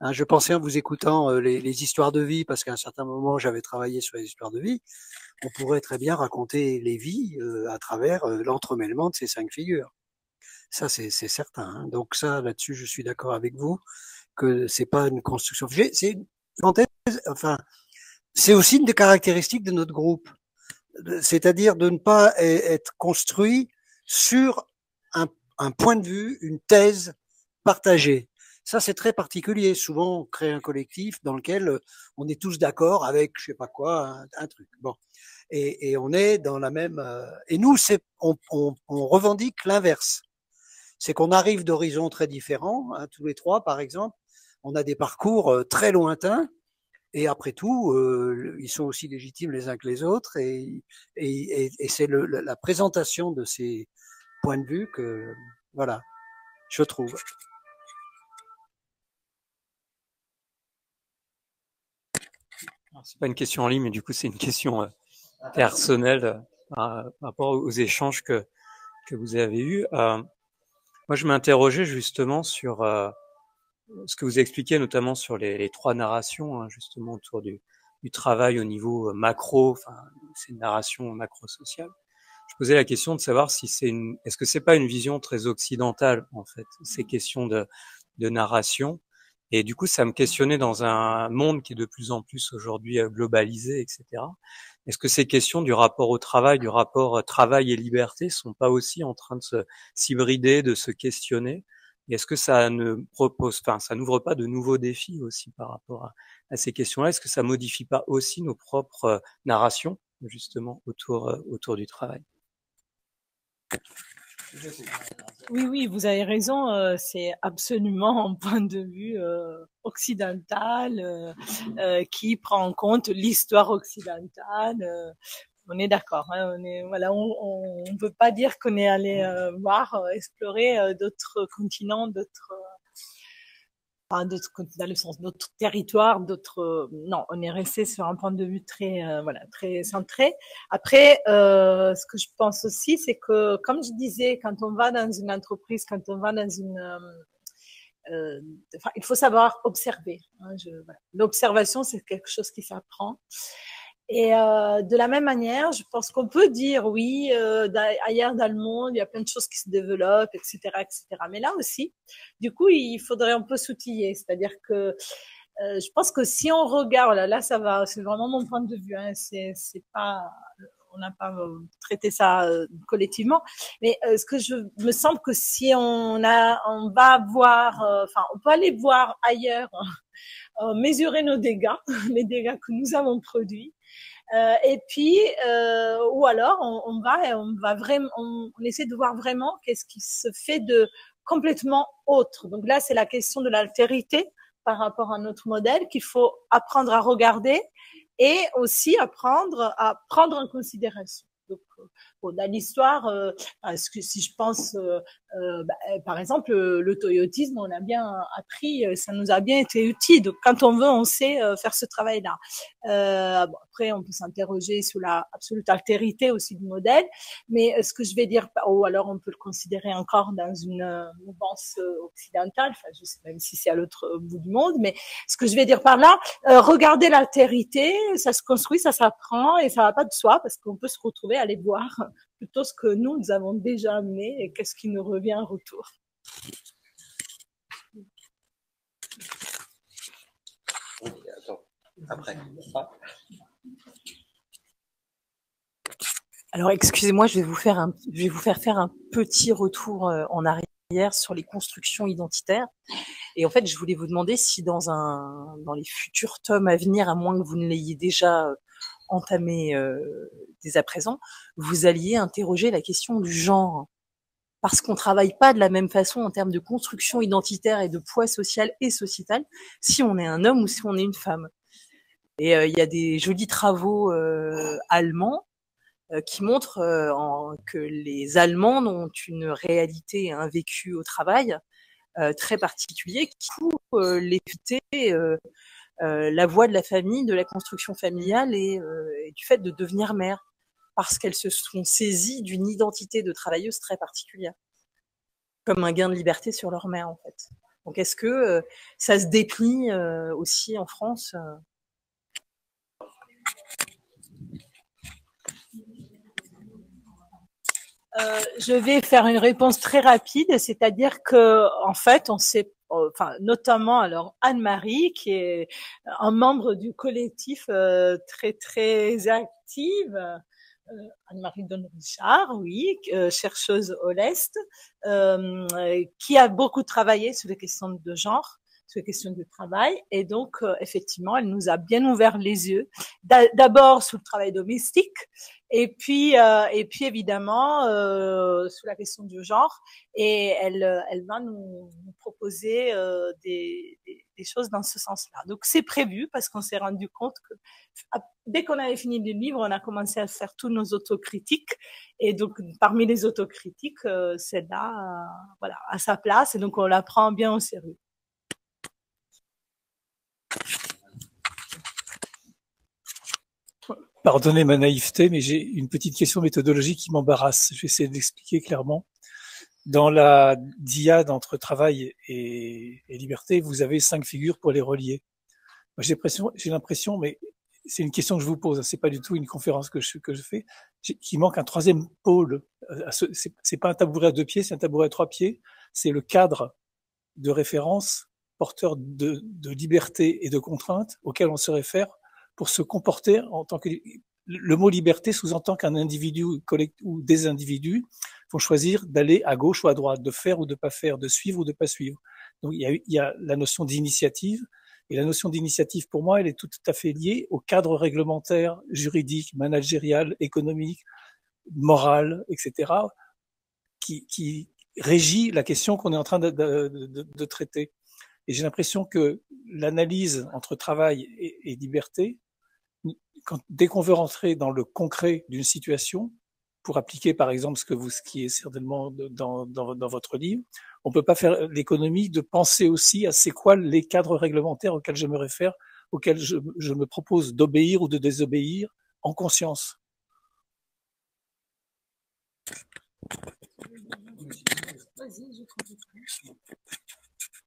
Hein, je pensais en vous écoutant euh, les, histoires de vie, parce qu'à un certain moment j'avais travaillé sur les histoires de vie. On pourrait très bien raconter les vies euh, à travers euh, l'entremêlement de ces cinq figures. Ça, c'est certain. Hein. Donc ça, là-dessus, je suis d'accord avec vous que c'est pas une construction c'est une parenthèse, enfin, c'est aussi une des caractéristiques de notre groupe. C'est-à-dire de ne pas e-, être construit sur un, point de vue, une thèse partagée. Ça, c'est très particulier. Souvent, on crée un collectif dans lequel euh, on est tous d'accord avec, je sais pas quoi, un, truc. Bon. Et, et, on est dans la même. Euh, et nous, c'est, on, on, on revendique l'inverse. C'est qu'on arrive d'horizons très différents, hein, tous les trois, par exemple, on a des parcours euh, très lointains. Et après tout, euh, ils sont aussi légitimes les uns que les autres. Et, et, et c'est la présentation de ces points de vue que, voilà, je trouve. C'est pas une question en ligne, mais du coup, c'est une question euh, personnelle par rapport aux échanges que, que vous avez eus. Euh, moi, je m'interrogeais justement sur euh, ce que vous expliquez notamment sur les, trois narrations, hein, justement autour du, travail au niveau euh, macro, enfin, c'est une narration macro-sociale. Je posais la question de savoir si c'est une, est-ce que c'est pas une vision très occidentale en fait, ces questions de, de narration? Et du coup, ça me questionnait dans un monde qui est de plus en plus aujourd'hui euh, globalisé, etc. Est-ce que ces questions du rapport au travail, du rapport euh, travail et liberté, sont pas aussi en train de s'hybrider, de se questionner? Est-ce que ça ne propose, enfin, ça n'ouvre pas de nouveaux défis aussi par rapport à, à ces questions-là? Est-ce que ça modifie pas aussi nos propres euh, narrations justement autour autour du travail? Oui, oui, vous avez raison. Euh, c'est absolument un point de vue euh, occidental euh, qui prend en compte l'histoire occidentale on est d'accord. Hein, on est voilà, on ne peut pas dire qu'on est allé euh, voir, euh, explorer euh, d'autres continents, d'autres d'autres dans le sens d'autres territoires, d'autres. non, on est resté sur un point de vue très voilà très centré. Après, ce que je pense aussi, c'est que comme je disais, quand on va dans une entreprise, quand on va dans une euh, il faut savoir observer. Hein. L'observation, c'est quelque chose qui s'apprend. Et euh, de la même manière, je pense qu'on peut dire oui, euh, ailleurs dans le monde, il y a plein de choses qui se développent, etc., etc. Mais là aussi, du coup, il faudrait un peu s'outiller. C'est-à-dire que euh, je pense que si on regarde, là, ça va, c'est vraiment mon point de vue. Hein, c'est, c'est pas on n'a pas euh, traité ça euh, collectivement. Mais euh, ce que je me semble que si on a, on va voir, enfin, on peut aller voir ailleurs, [LAUGHS] mesurer nos dégâts, [LAUGHS] les dégâts que nous avons produits. Euh, et puis, euh, ou alors, on, on, va, on va vraiment, on, essaie de voir vraiment qu'est-ce qui se fait de complètement autre. Donc là, c'est la question de l'altérité par rapport à notre modèle qu'il faut apprendre à regarder et aussi apprendre à prendre en considération. Bon, dans l'histoire, euh, si je pense, euh, euh, bah, par exemple, le toyotisme, on a bien appris, ça nous a bien été utile. Donc, quand on veut, on sait faire ce travail-là. Après, on peut s'interroger sur la altérité aussi du modèle, mais ce que je vais dire, ou alors on peut le considérer encore dans une mouvance occidentale, enfin, je sais même si c'est à l'autre bout du monde, mais ce que je vais dire par là, regardez l'altérité, ça se construit, ça s'apprend et ça va pas de soi parce qu'on peut se retrouver à aller voir plutôt ce que nous, nous avons déjà amené et qu'est-ce qui nous revient en retour. Alors, excusez-moi, je vais vous faire un, je vais vous faire faire un petit retour euh, en arrière sur les constructions identitaires. Et en fait, je voulais vous demander si dans un, dans les futurs tomes à venir, à moins que vous ne l'ayez déjà euh, entamé dès à présent, vous alliez interroger la question du genre. Parce qu'on travaille pas de la même façon en termes de construction identitaire et de poids social et sociétal si on est un homme ou si on est une femme. Et il y a des jolis travaux allemands qui montrent en, que les Allemands ont une réalité un vécu au travail très particulier qui l'éviter euh, la voie de la famille, de la construction familiale euh, et, du fait de devenir mère, parce qu'elles se sont saisies d'une identité de travailleuse très particulière, comme un gain de liberté sur leur mère en fait. Donc est-ce que euh, ça se déplie aussi en France je vais faire une réponse très rapide, c'est-à-dire que en fait, on sait enfin notamment alors Anne-Marie qui est un membre du collectif euh, très très active. Euh, Anne-Marie Don Richard, oui, euh, chercheuse au l'Est, qui a beaucoup travaillé sur les questions de genre sur les questions de travail. Et donc, effectivement, elle nous a bien ouvert les yeux. D'abord sur le travail domestique, et puis, euh, et puis évidemment, euh, sur la question du genre, et elle, elle va nous, proposer euh, des, des, choses dans ce sens-là. Donc c'est prévu parce qu'on s'est rendu compte que dès qu'on avait fini le livre, on a commencé à faire tous nos autocritiques, et donc parmi les autocritiques, euh, celle-là, euh, voilà, à sa place, et donc on la prend bien au sérieux. Pardonnez ma naïveté, mais j'ai une petite question méthodologique qui m'embarrasse. Je vais essayer d'expliquer clairement. Dans la diade entre travail et, liberté, vous avez cinq figures pour les relier. J'ai l'impression, mais c'est une question que je vous pose. C'est pas du tout une conférence que je, fais. Qu'il manque un troisième pôle. C'est pas un tabouret à deux pieds, c'est un tabouret à trois pieds. C'est le cadre de référence porteur de, de liberté et de contrainte auquel on se réfère pour se comporter en tant que le mot liberté sous-entend qu'un individu ou des individus vont choisir d'aller à gauche ou à droite, de faire ou de pas faire, de suivre ou de pas suivre. Donc il y a, la notion d'initiative et la notion d'initiative pour moi elle est tout à fait liée au cadre réglementaire, juridique, managérial, économique, moral, etc. qui, qui régit la question qu'on est en train de, de traiter. Et j'ai l'impression que l'analyse entre travail et, et liberté quand, dès qu'on veut rentrer dans le concret d'une situation, pour appliquer par exemple ce que vous, ce qui est certainement dans, dans, dans votre livre, on peut pas faire l'économie de penser aussi à c'est quoi les cadres réglementaires auxquels je me réfère, auxquels je, je me propose d'obéir ou de désobéir en conscience.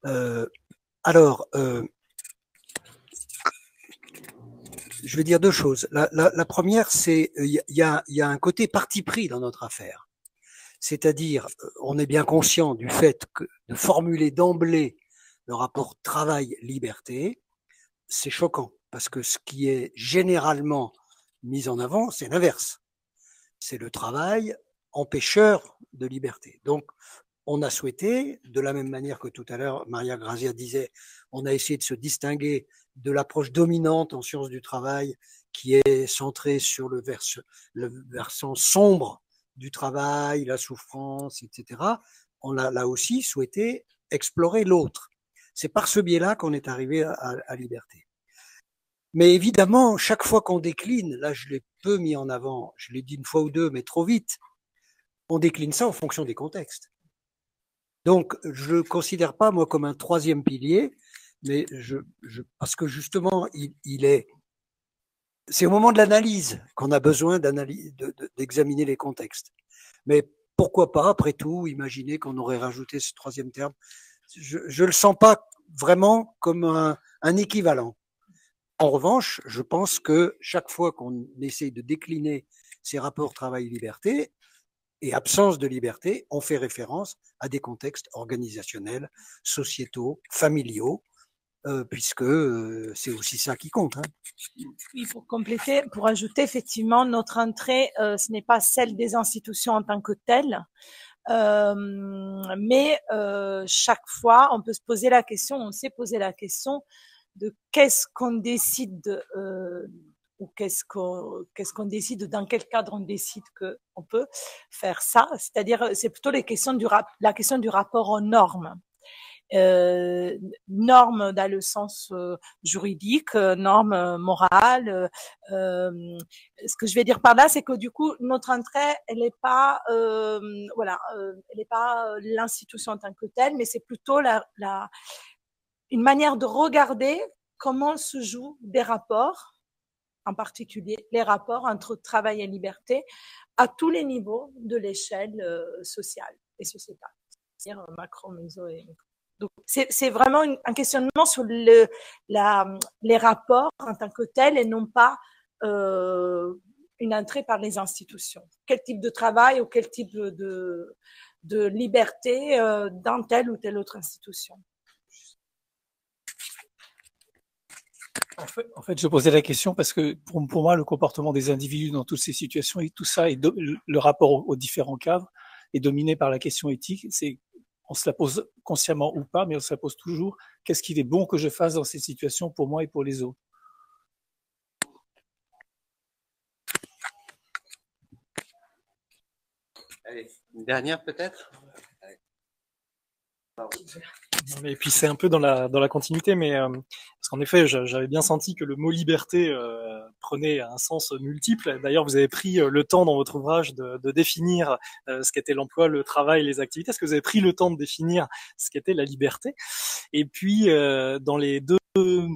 Euh, alors, euh, je vais dire deux choses. La, première, c'est il y, y, a, y a un côté parti pris dans notre affaire. C'est-à-dire, on est bien conscient du fait que de formuler d'emblée le rapport travail-liberté, c'est choquant parce que ce qui est généralement mis en avant, c'est l'inverse. C'est le travail empêcheur de liberté. Donc, on a souhaité, de la même manière que tout à l'heure Maria Grazia disait, on a essayé de se distinguer de l'approche dominante en sciences du travail qui est centrée sur le, le versant sombre du travail, la souffrance, etc. On a là aussi souhaité explorer l'autre. C'est par ce biais-là qu'on est arrivé à, à, liberté. Mais évidemment, chaque fois qu'on décline, là je l'ai peu mis en avant, je l'ai dit une fois ou deux, mais trop vite, on décline ça en fonction des contextes. Donc, je ne considère pas, moi, comme un troisième pilier, mais je, parce que justement, il, est. C'est au moment de l'analyse qu'on a besoin d'examiner de, de, les contextes. Mais pourquoi pas, après tout, imaginer qu'on aurait rajouté ce troisième terme? Je ne le sens pas vraiment comme un, un équivalent. En revanche, je pense que chaque fois qu'on essaye de décliner ces rapports travail-liberté, et absence de liberté, on fait référence à des contextes organisationnels, sociétaux, familiaux, euh, puisque euh, c'est aussi ça qui compte. Hein. Pour compléter, pour ajouter, effectivement, notre entrée, euh, ce n'est pas celle des institutions en tant que telles, mais chaque fois, on peut se poser la question, on s'est posé la question de qu'est-ce qu'on décide euh, ou qu'est-ce qu'on décide, dans quel cadre on décide qu'on peut faire ça. C'est-à-dire, c'est plutôt les questions du la question du rapport aux normes. Euh, normes dans le sens euh, juridique, euh, normes morales. Euh, ce que je vais dire par là, c'est que du coup, notre entrée, elle n'est pas, euh, voilà, elle n'est pas l'institution en tant que telle, mais c'est plutôt la, une manière de regarder comment se jouent des rapports en particulier les rapports entre travail et liberté à tous les niveaux de l'échelle euh, sociale et sociétale, c'est-à-dire macro, méso et micro. Donc, c'est vraiment un questionnement sur les rapports en tant que tels et non pas euh, une entrée par les institutions. Quel type de travail ou quel type de, liberté euh, dans telle ou telle autre institution. En fait, en fait, je posais la question parce que pour, pour, moi, le comportement des individus dans toutes ces situations et tout ça, et de, le rapport aux, aux, différents cadres est dominé par la question éthique. C'est, on se la pose consciemment ou pas, mais on se la pose toujours. Qu'est-ce qu'il est bon que je fasse dans ces situations pour moi et pour les autres? Allez, une dernière peut-être? Et puis c'est un peu dans la dans la continuité, mais euh, parce qu'en effet, j'avais bien senti que le mot liberté euh, prenait un sens multiple. D'ailleurs, vous avez pris euh, le temps dans votre ouvrage de, de définir euh, ce qu'était l'emploi, le travail, les activités. Est-ce que vous avez pris le temps de définir ce qu'était la liberté? Et puis euh, dans les deux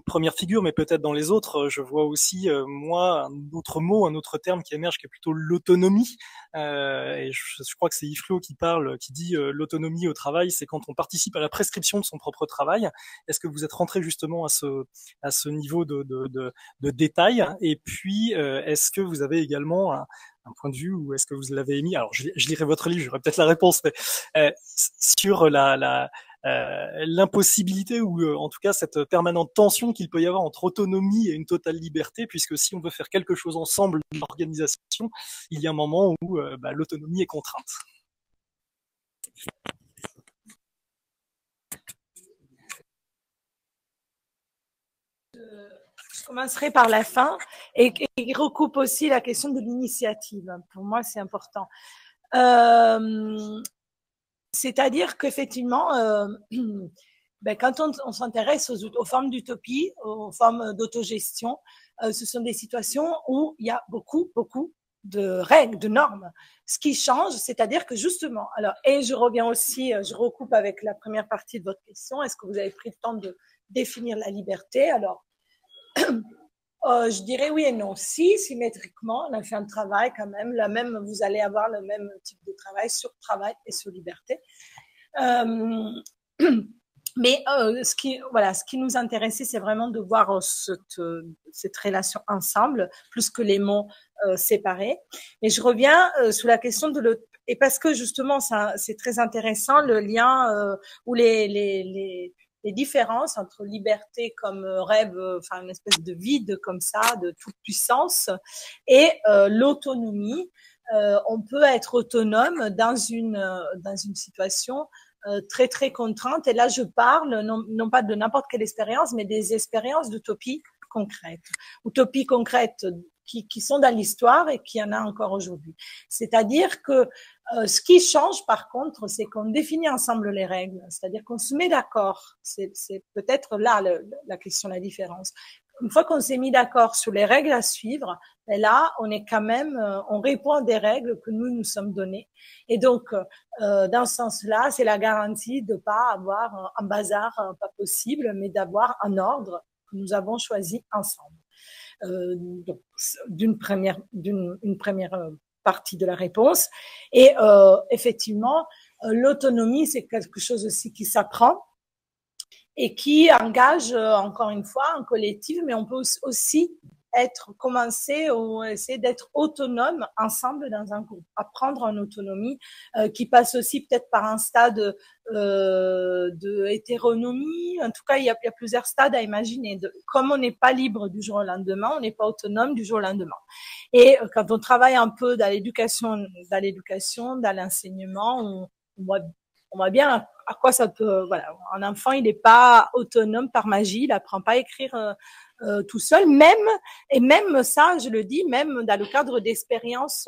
premières figures, mais peut-être dans les autres, je vois aussi moi un autre mot, un autre terme qui émerge, qui est plutôt l'autonomie. et je, je, crois que c'est Yves qui parle, qui dit l'autonomie au travail, c'est quand on participe à la prescription de son propre travail. Est-ce que vous êtes rentré justement à ce à ce niveau de, de, de, de détail? Et puis, euh, est-ce que vous avez également un, un point de vue ou est-ce que vous l'avez émis? Alors, je, je, lirai votre livre, j'aurai peut-être la réponse, mais euh, sur la, la euh, l'impossibilité ou euh, en tout cas cette permanente tension qu'il peut y avoir entre autonomie et une totale liberté, puisque si on veut faire quelque chose ensemble dans l'organisation, il y a un moment où euh, bah, l'autonomie est contrainte. je commencerai par la fin et, et recoupe aussi la question de l'initiative. Pour moi, c'est important. Euh, C'est-à-dire qu'effectivement, euh, [CLEARS THROAT] ben, quand on, s'intéresse aux, aux, formes d'utopie, aux formes d'autogestion, euh, ce sont des situations où il y a beaucoup, beaucoup de règles, de normes. Ce qui change, c'est-à-dire que justement, alors, et je reviens aussi, euh, je recoupe avec la première partie de votre question, est-ce que vous avez pris le temps de définir la liberté? Alors, [CLEARS THROAT] euh, je dirais oui et non. Si, symétriquement, on a fait un travail quand même, même, vous allez avoir le même type de travail sur travail et sur liberté. Euh, [CLEARS THROAT] Mais euh, ce qui, voilà, ce qui nous intéressait, c'est vraiment de voir cette, cette relation ensemble, plus que les mots séparés. Et je reviens sur la question de le et parce que justement, c'est très intéressant le lien ou les, les, les, les, différences entre liberté comme rêve, enfin une espèce de vide comme ça, de toute puissance, et l'autonomie. on peut être autonome dans une dans une situation euh, très très contrainte. Et là, je parle non, pas de n'importe quelle expérience, mais des expériences d'utopie concrètes. Utopies concrètes qui, qui sont dans l'histoire et qui en a encore aujourd'hui. C'est-à-dire que euh, ce qui change, par contre, c'est qu'on définit ensemble les règles, c'est-à-dire qu'on se met d'accord. C'est peut-être là le, la question, la différence une fois qu'on s'est mis d'accord sur les règles à suivre, ben là, on est quand même, euh, on répond à des règles que nous nous sommes données. Et donc, euh, dans ce sens-là, c'est la garantie de pas avoir un bazar euh, pas possible, mais d'avoir un ordre que nous avons choisi ensemble. Euh, d'une première, d'une une première euh, partie de la réponse. Et euh, effectivement, l'autonomie, c'est quelque chose aussi qui s'apprend et qui engage euh, encore une fois un collectif, mais on peut aussi être commencer ou essayer d'être autonome ensemble dans un groupe, apprendre en autonomie, euh, qui passe aussi peut-être par un stade euh, de hétéronomie. En tout cas, il y, a, plusieurs stades à imaginer. Comme on n'est pas libre du jour au lendemain, on n'est pas autonome du jour au lendemain. Et euh, quand on travaille un peu dans l'éducation, dans l'éducation, dans l'enseignement, on, voit bien à quoi ça peut. Voilà, un enfant, il n'est pas autonome par magie, il apprend pas à écrire euh, euh, tout seul. Même et même ça, je le dis, même dans le cadre d'expériences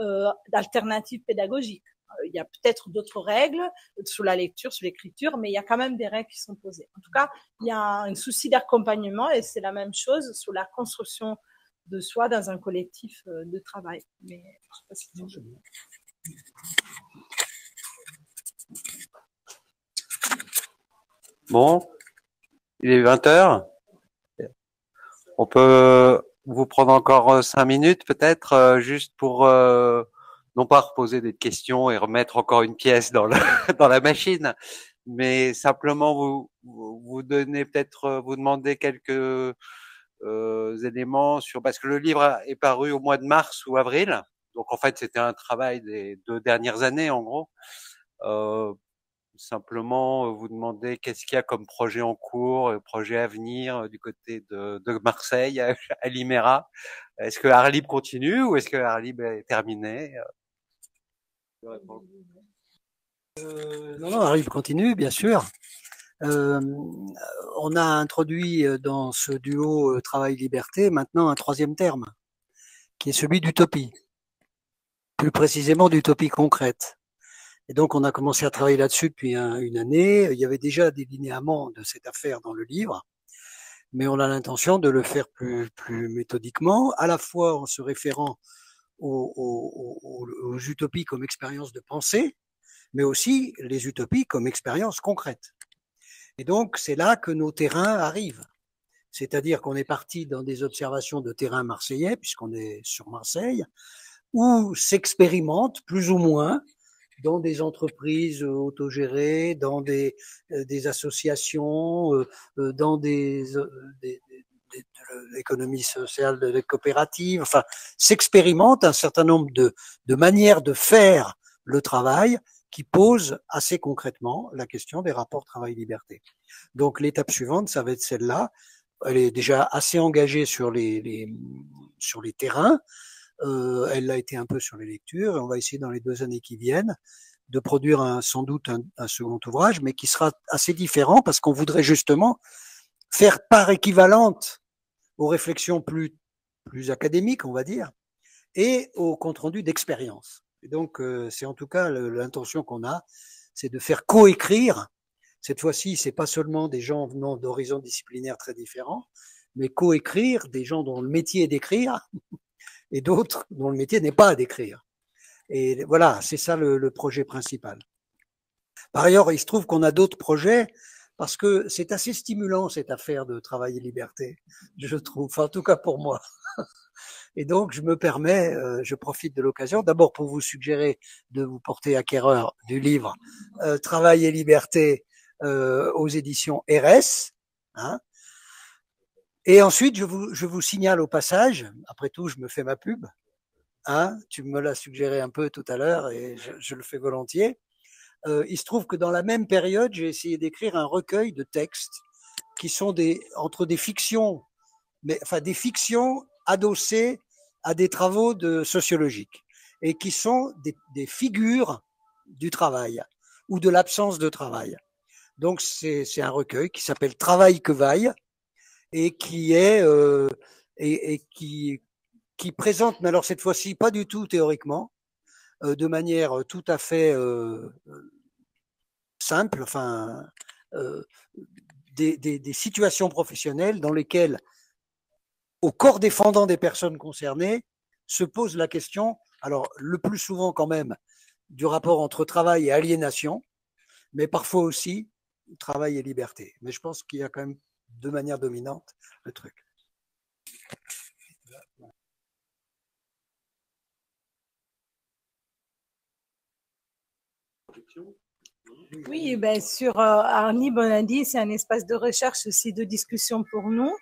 euh, d'alternatives pédagogiques. Il y a peut-être d'autres règles sur la lecture, sur l'écriture, mais il y a quand même des règles qui sont posées. En tout cas, il y a un souci d'accompagnement et c'est la même chose sur la construction de soi dans un collectif de travail. Mais Bon, il est 20 heures. On peut vous prendre encore euh, cinq minutes peut-être, euh, juste pour euh, non pas reposer des questions et remettre encore une pièce dans [LAUGHS] la, machine, mais simplement vous vous donner peut-être vous demander quelques éléments sur parce que le livre est paru au mois de mars ou avril, donc en fait c'était un travail des deux dernières années en gros. Simplement vous demander qu'est-ce qu'il y a comme projet en cours, projet à venir du côté de, Marseille, à, [LAUGHS] à l'Iméra. Est-ce que Arlib continue ou est-ce que Arlib est terminé euh, Non, non, Arlib continue, bien sûr. Euh, on a introduit dans ce duo travail-liberté maintenant un troisième terme, qui est celui d'utopie, plus précisément d'utopie concrète. Et donc, on a commencé à travailler là-dessus depuis un, une année. Il y avait déjà des linéaments de cette affaire dans le livre, mais on a l'intention de le faire plus, plus méthodiquement, à la fois en se référant aux, aux, aux utopies comme expérience de pensée, mais aussi les utopies comme expérience concrète. Et donc, c'est là que nos terrains arrivent. C'est-à-dire qu'on est parti dans des observations de terrain marseillais, puisqu'on est sur Marseille, où s'expérimente plus ou moins dans des entreprises euh, autogérées, dans des, euh, associations, euh, dans des, des, de l'économie sociale, de coopératives, enfin, s'expérimente un certain nombre de, manières de faire le travail qui posent assez concrètement la question des rapports travail-liberté. Donc l'étape suivante, ça va être celle-là. Elle est déjà assez engagée sur les sur les terrains. Euh, elle l'a été un peu sur les lectures. Et on va essayer dans les deux années qui viennent de produire un, sans doute un, second ouvrage, mais qui sera assez différent parce qu'on voudrait justement faire part équivalente aux réflexions plus, plus académiques, on va dire, et au compte rendu d'expérience. Et donc, euh, c'est en tout cas l'intention qu'on a, c'est de faire coécrire Cette fois-ci, c'est pas seulement des gens venant d'horizons disciplinaires très différents, mais coécrire des gens dont le métier est d'écrire et d'autres dont le métier n'est pas d'écrire. Et voilà, c'est ça le, le, projet principal. Par ailleurs, il se trouve qu'on a d'autres projets parce que c'est assez stimulant cette affaire de travail et liberté, je trouve, enfin, en tout cas pour moi. [LAUGHS] Et donc, je me permets, euh, je profite de l'occasion, d'abord pour vous suggérer de vous porter acquéreur du livre euh, Travail et liberté euh, aux éditions RS. Hein. Et ensuite, je vous, je vous signale au passage, après tout, je me fais ma pub. Hein, tu me l'as suggéré un peu tout à l'heure et je, le fais volontiers. Euh, il se trouve que dans la même période, j'ai essayé d'écrire un recueil de textes qui sont des, entre des fictions, mais enfin des fictions adossées à des travaux de sociologiques et qui sont des, des figures du travail ou de l'absence de travail. Donc c'est un recueil qui s'appelle Travail que vaille et qui est euh, et, qui présente, mais alors cette fois-ci pas du tout théoriquement, euh, de manière tout à fait euh, simple, enfin des, des situations professionnelles dans lesquelles au corps défendant des personnes concernées se pose la question, alors le plus souvent quand même, du rapport entre travail et aliénation, mais parfois aussi travail et liberté. Mais je pense qu'il y a quand même de manière dominante le truc. Oui, ben sur euh, Arnib, on a dit, c'est un espace de recherche aussi, de discussion pour nous.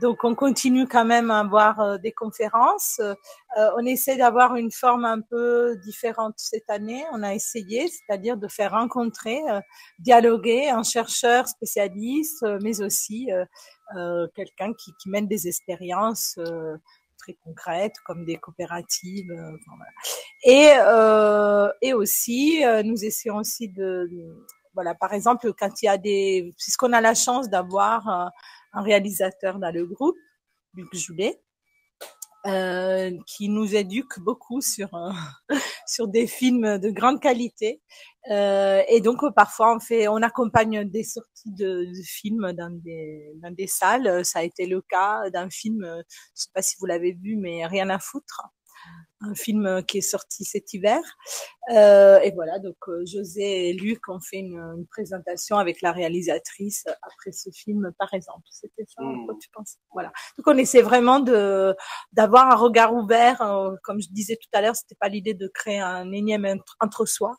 Donc, on continue quand même à avoir euh, des conférences. Euh, on essaie d'avoir une forme un peu différente cette année. On a essayé, c'est-à-dire de faire rencontrer, dialoguer un chercheur spécialiste, mais aussi quelqu'un qui, qui, mène des expériences concrètes comme des coopératives. Voilà. Et, euh, et aussi, euh, nous essayons aussi de, voilà, par exemple, quand il y a des, puisqu'on a la chance d'avoir un, un, réalisateur dans le groupe, Luc Joulet, euh, qui nous éduque beaucoup sur euh, [LAUGHS] sur des films de grande qualité. Euh, et donc parfois on fait on accompagne des sorties de, de, films dans des dans des salles. Ça a été le cas d'un film je sais pas si vous l'avez vu mais rien à foutre un film qui est sorti cet hiver. Euh, et voilà, donc euh, José et Luc ont fait une, une, présentation avec la réalisatrice après ce film, par exemple. C'était ça, mmh. quoi tu penses? Voilà. Donc on essaie vraiment de d'avoir un regard ouvert. Euh, comme je disais tout à l'heure, c'était pas l'idée de créer un énième entre-soi,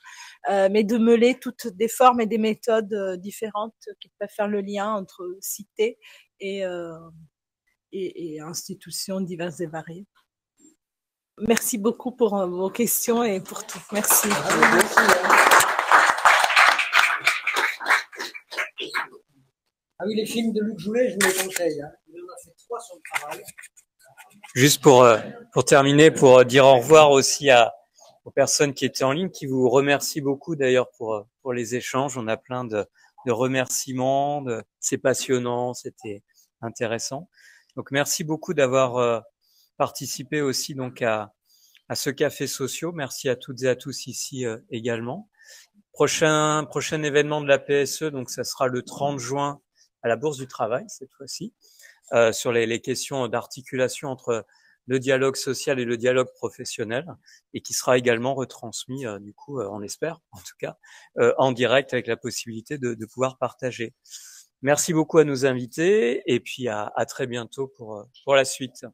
euh, mais de mêler toutes des formes et des méthodes différentes qui peuvent faire le lien entre cité et, et, et institutions diverses et variées. Merci beaucoup pour euh, vos questions et pour tout. Merci. Ah oui, les films de Luc Joulet, je vous les conseille. Hein. Il en a fait trois sur le travail. Juste pour, euh, pour terminer, pour dire au revoir aussi à, aux personnes qui étaient en ligne, qui vous remercient beaucoup d'ailleurs pour, euh, pour les échanges. On a plein de, de remerciements. De, c'est passionnant, c'était intéressant. Donc merci beaucoup d'avoir participer aussi donc à, à ce café sociaux. Merci à toutes et à tous ici euh, également. Prochain, prochain événement de la PSE, donc ça sera le 30 juin à la Bourse du Travail cette fois-ci, euh, sur les, les questions d'articulation entre le dialogue social et le dialogue professionnel, et qui sera également retransmis, euh, du coup, euh, on espère, en tout cas, euh, en direct avec la possibilité de, de, pouvoir partager. Merci beaucoup à nos invités, et puis à, à très bientôt pour, pour la suite.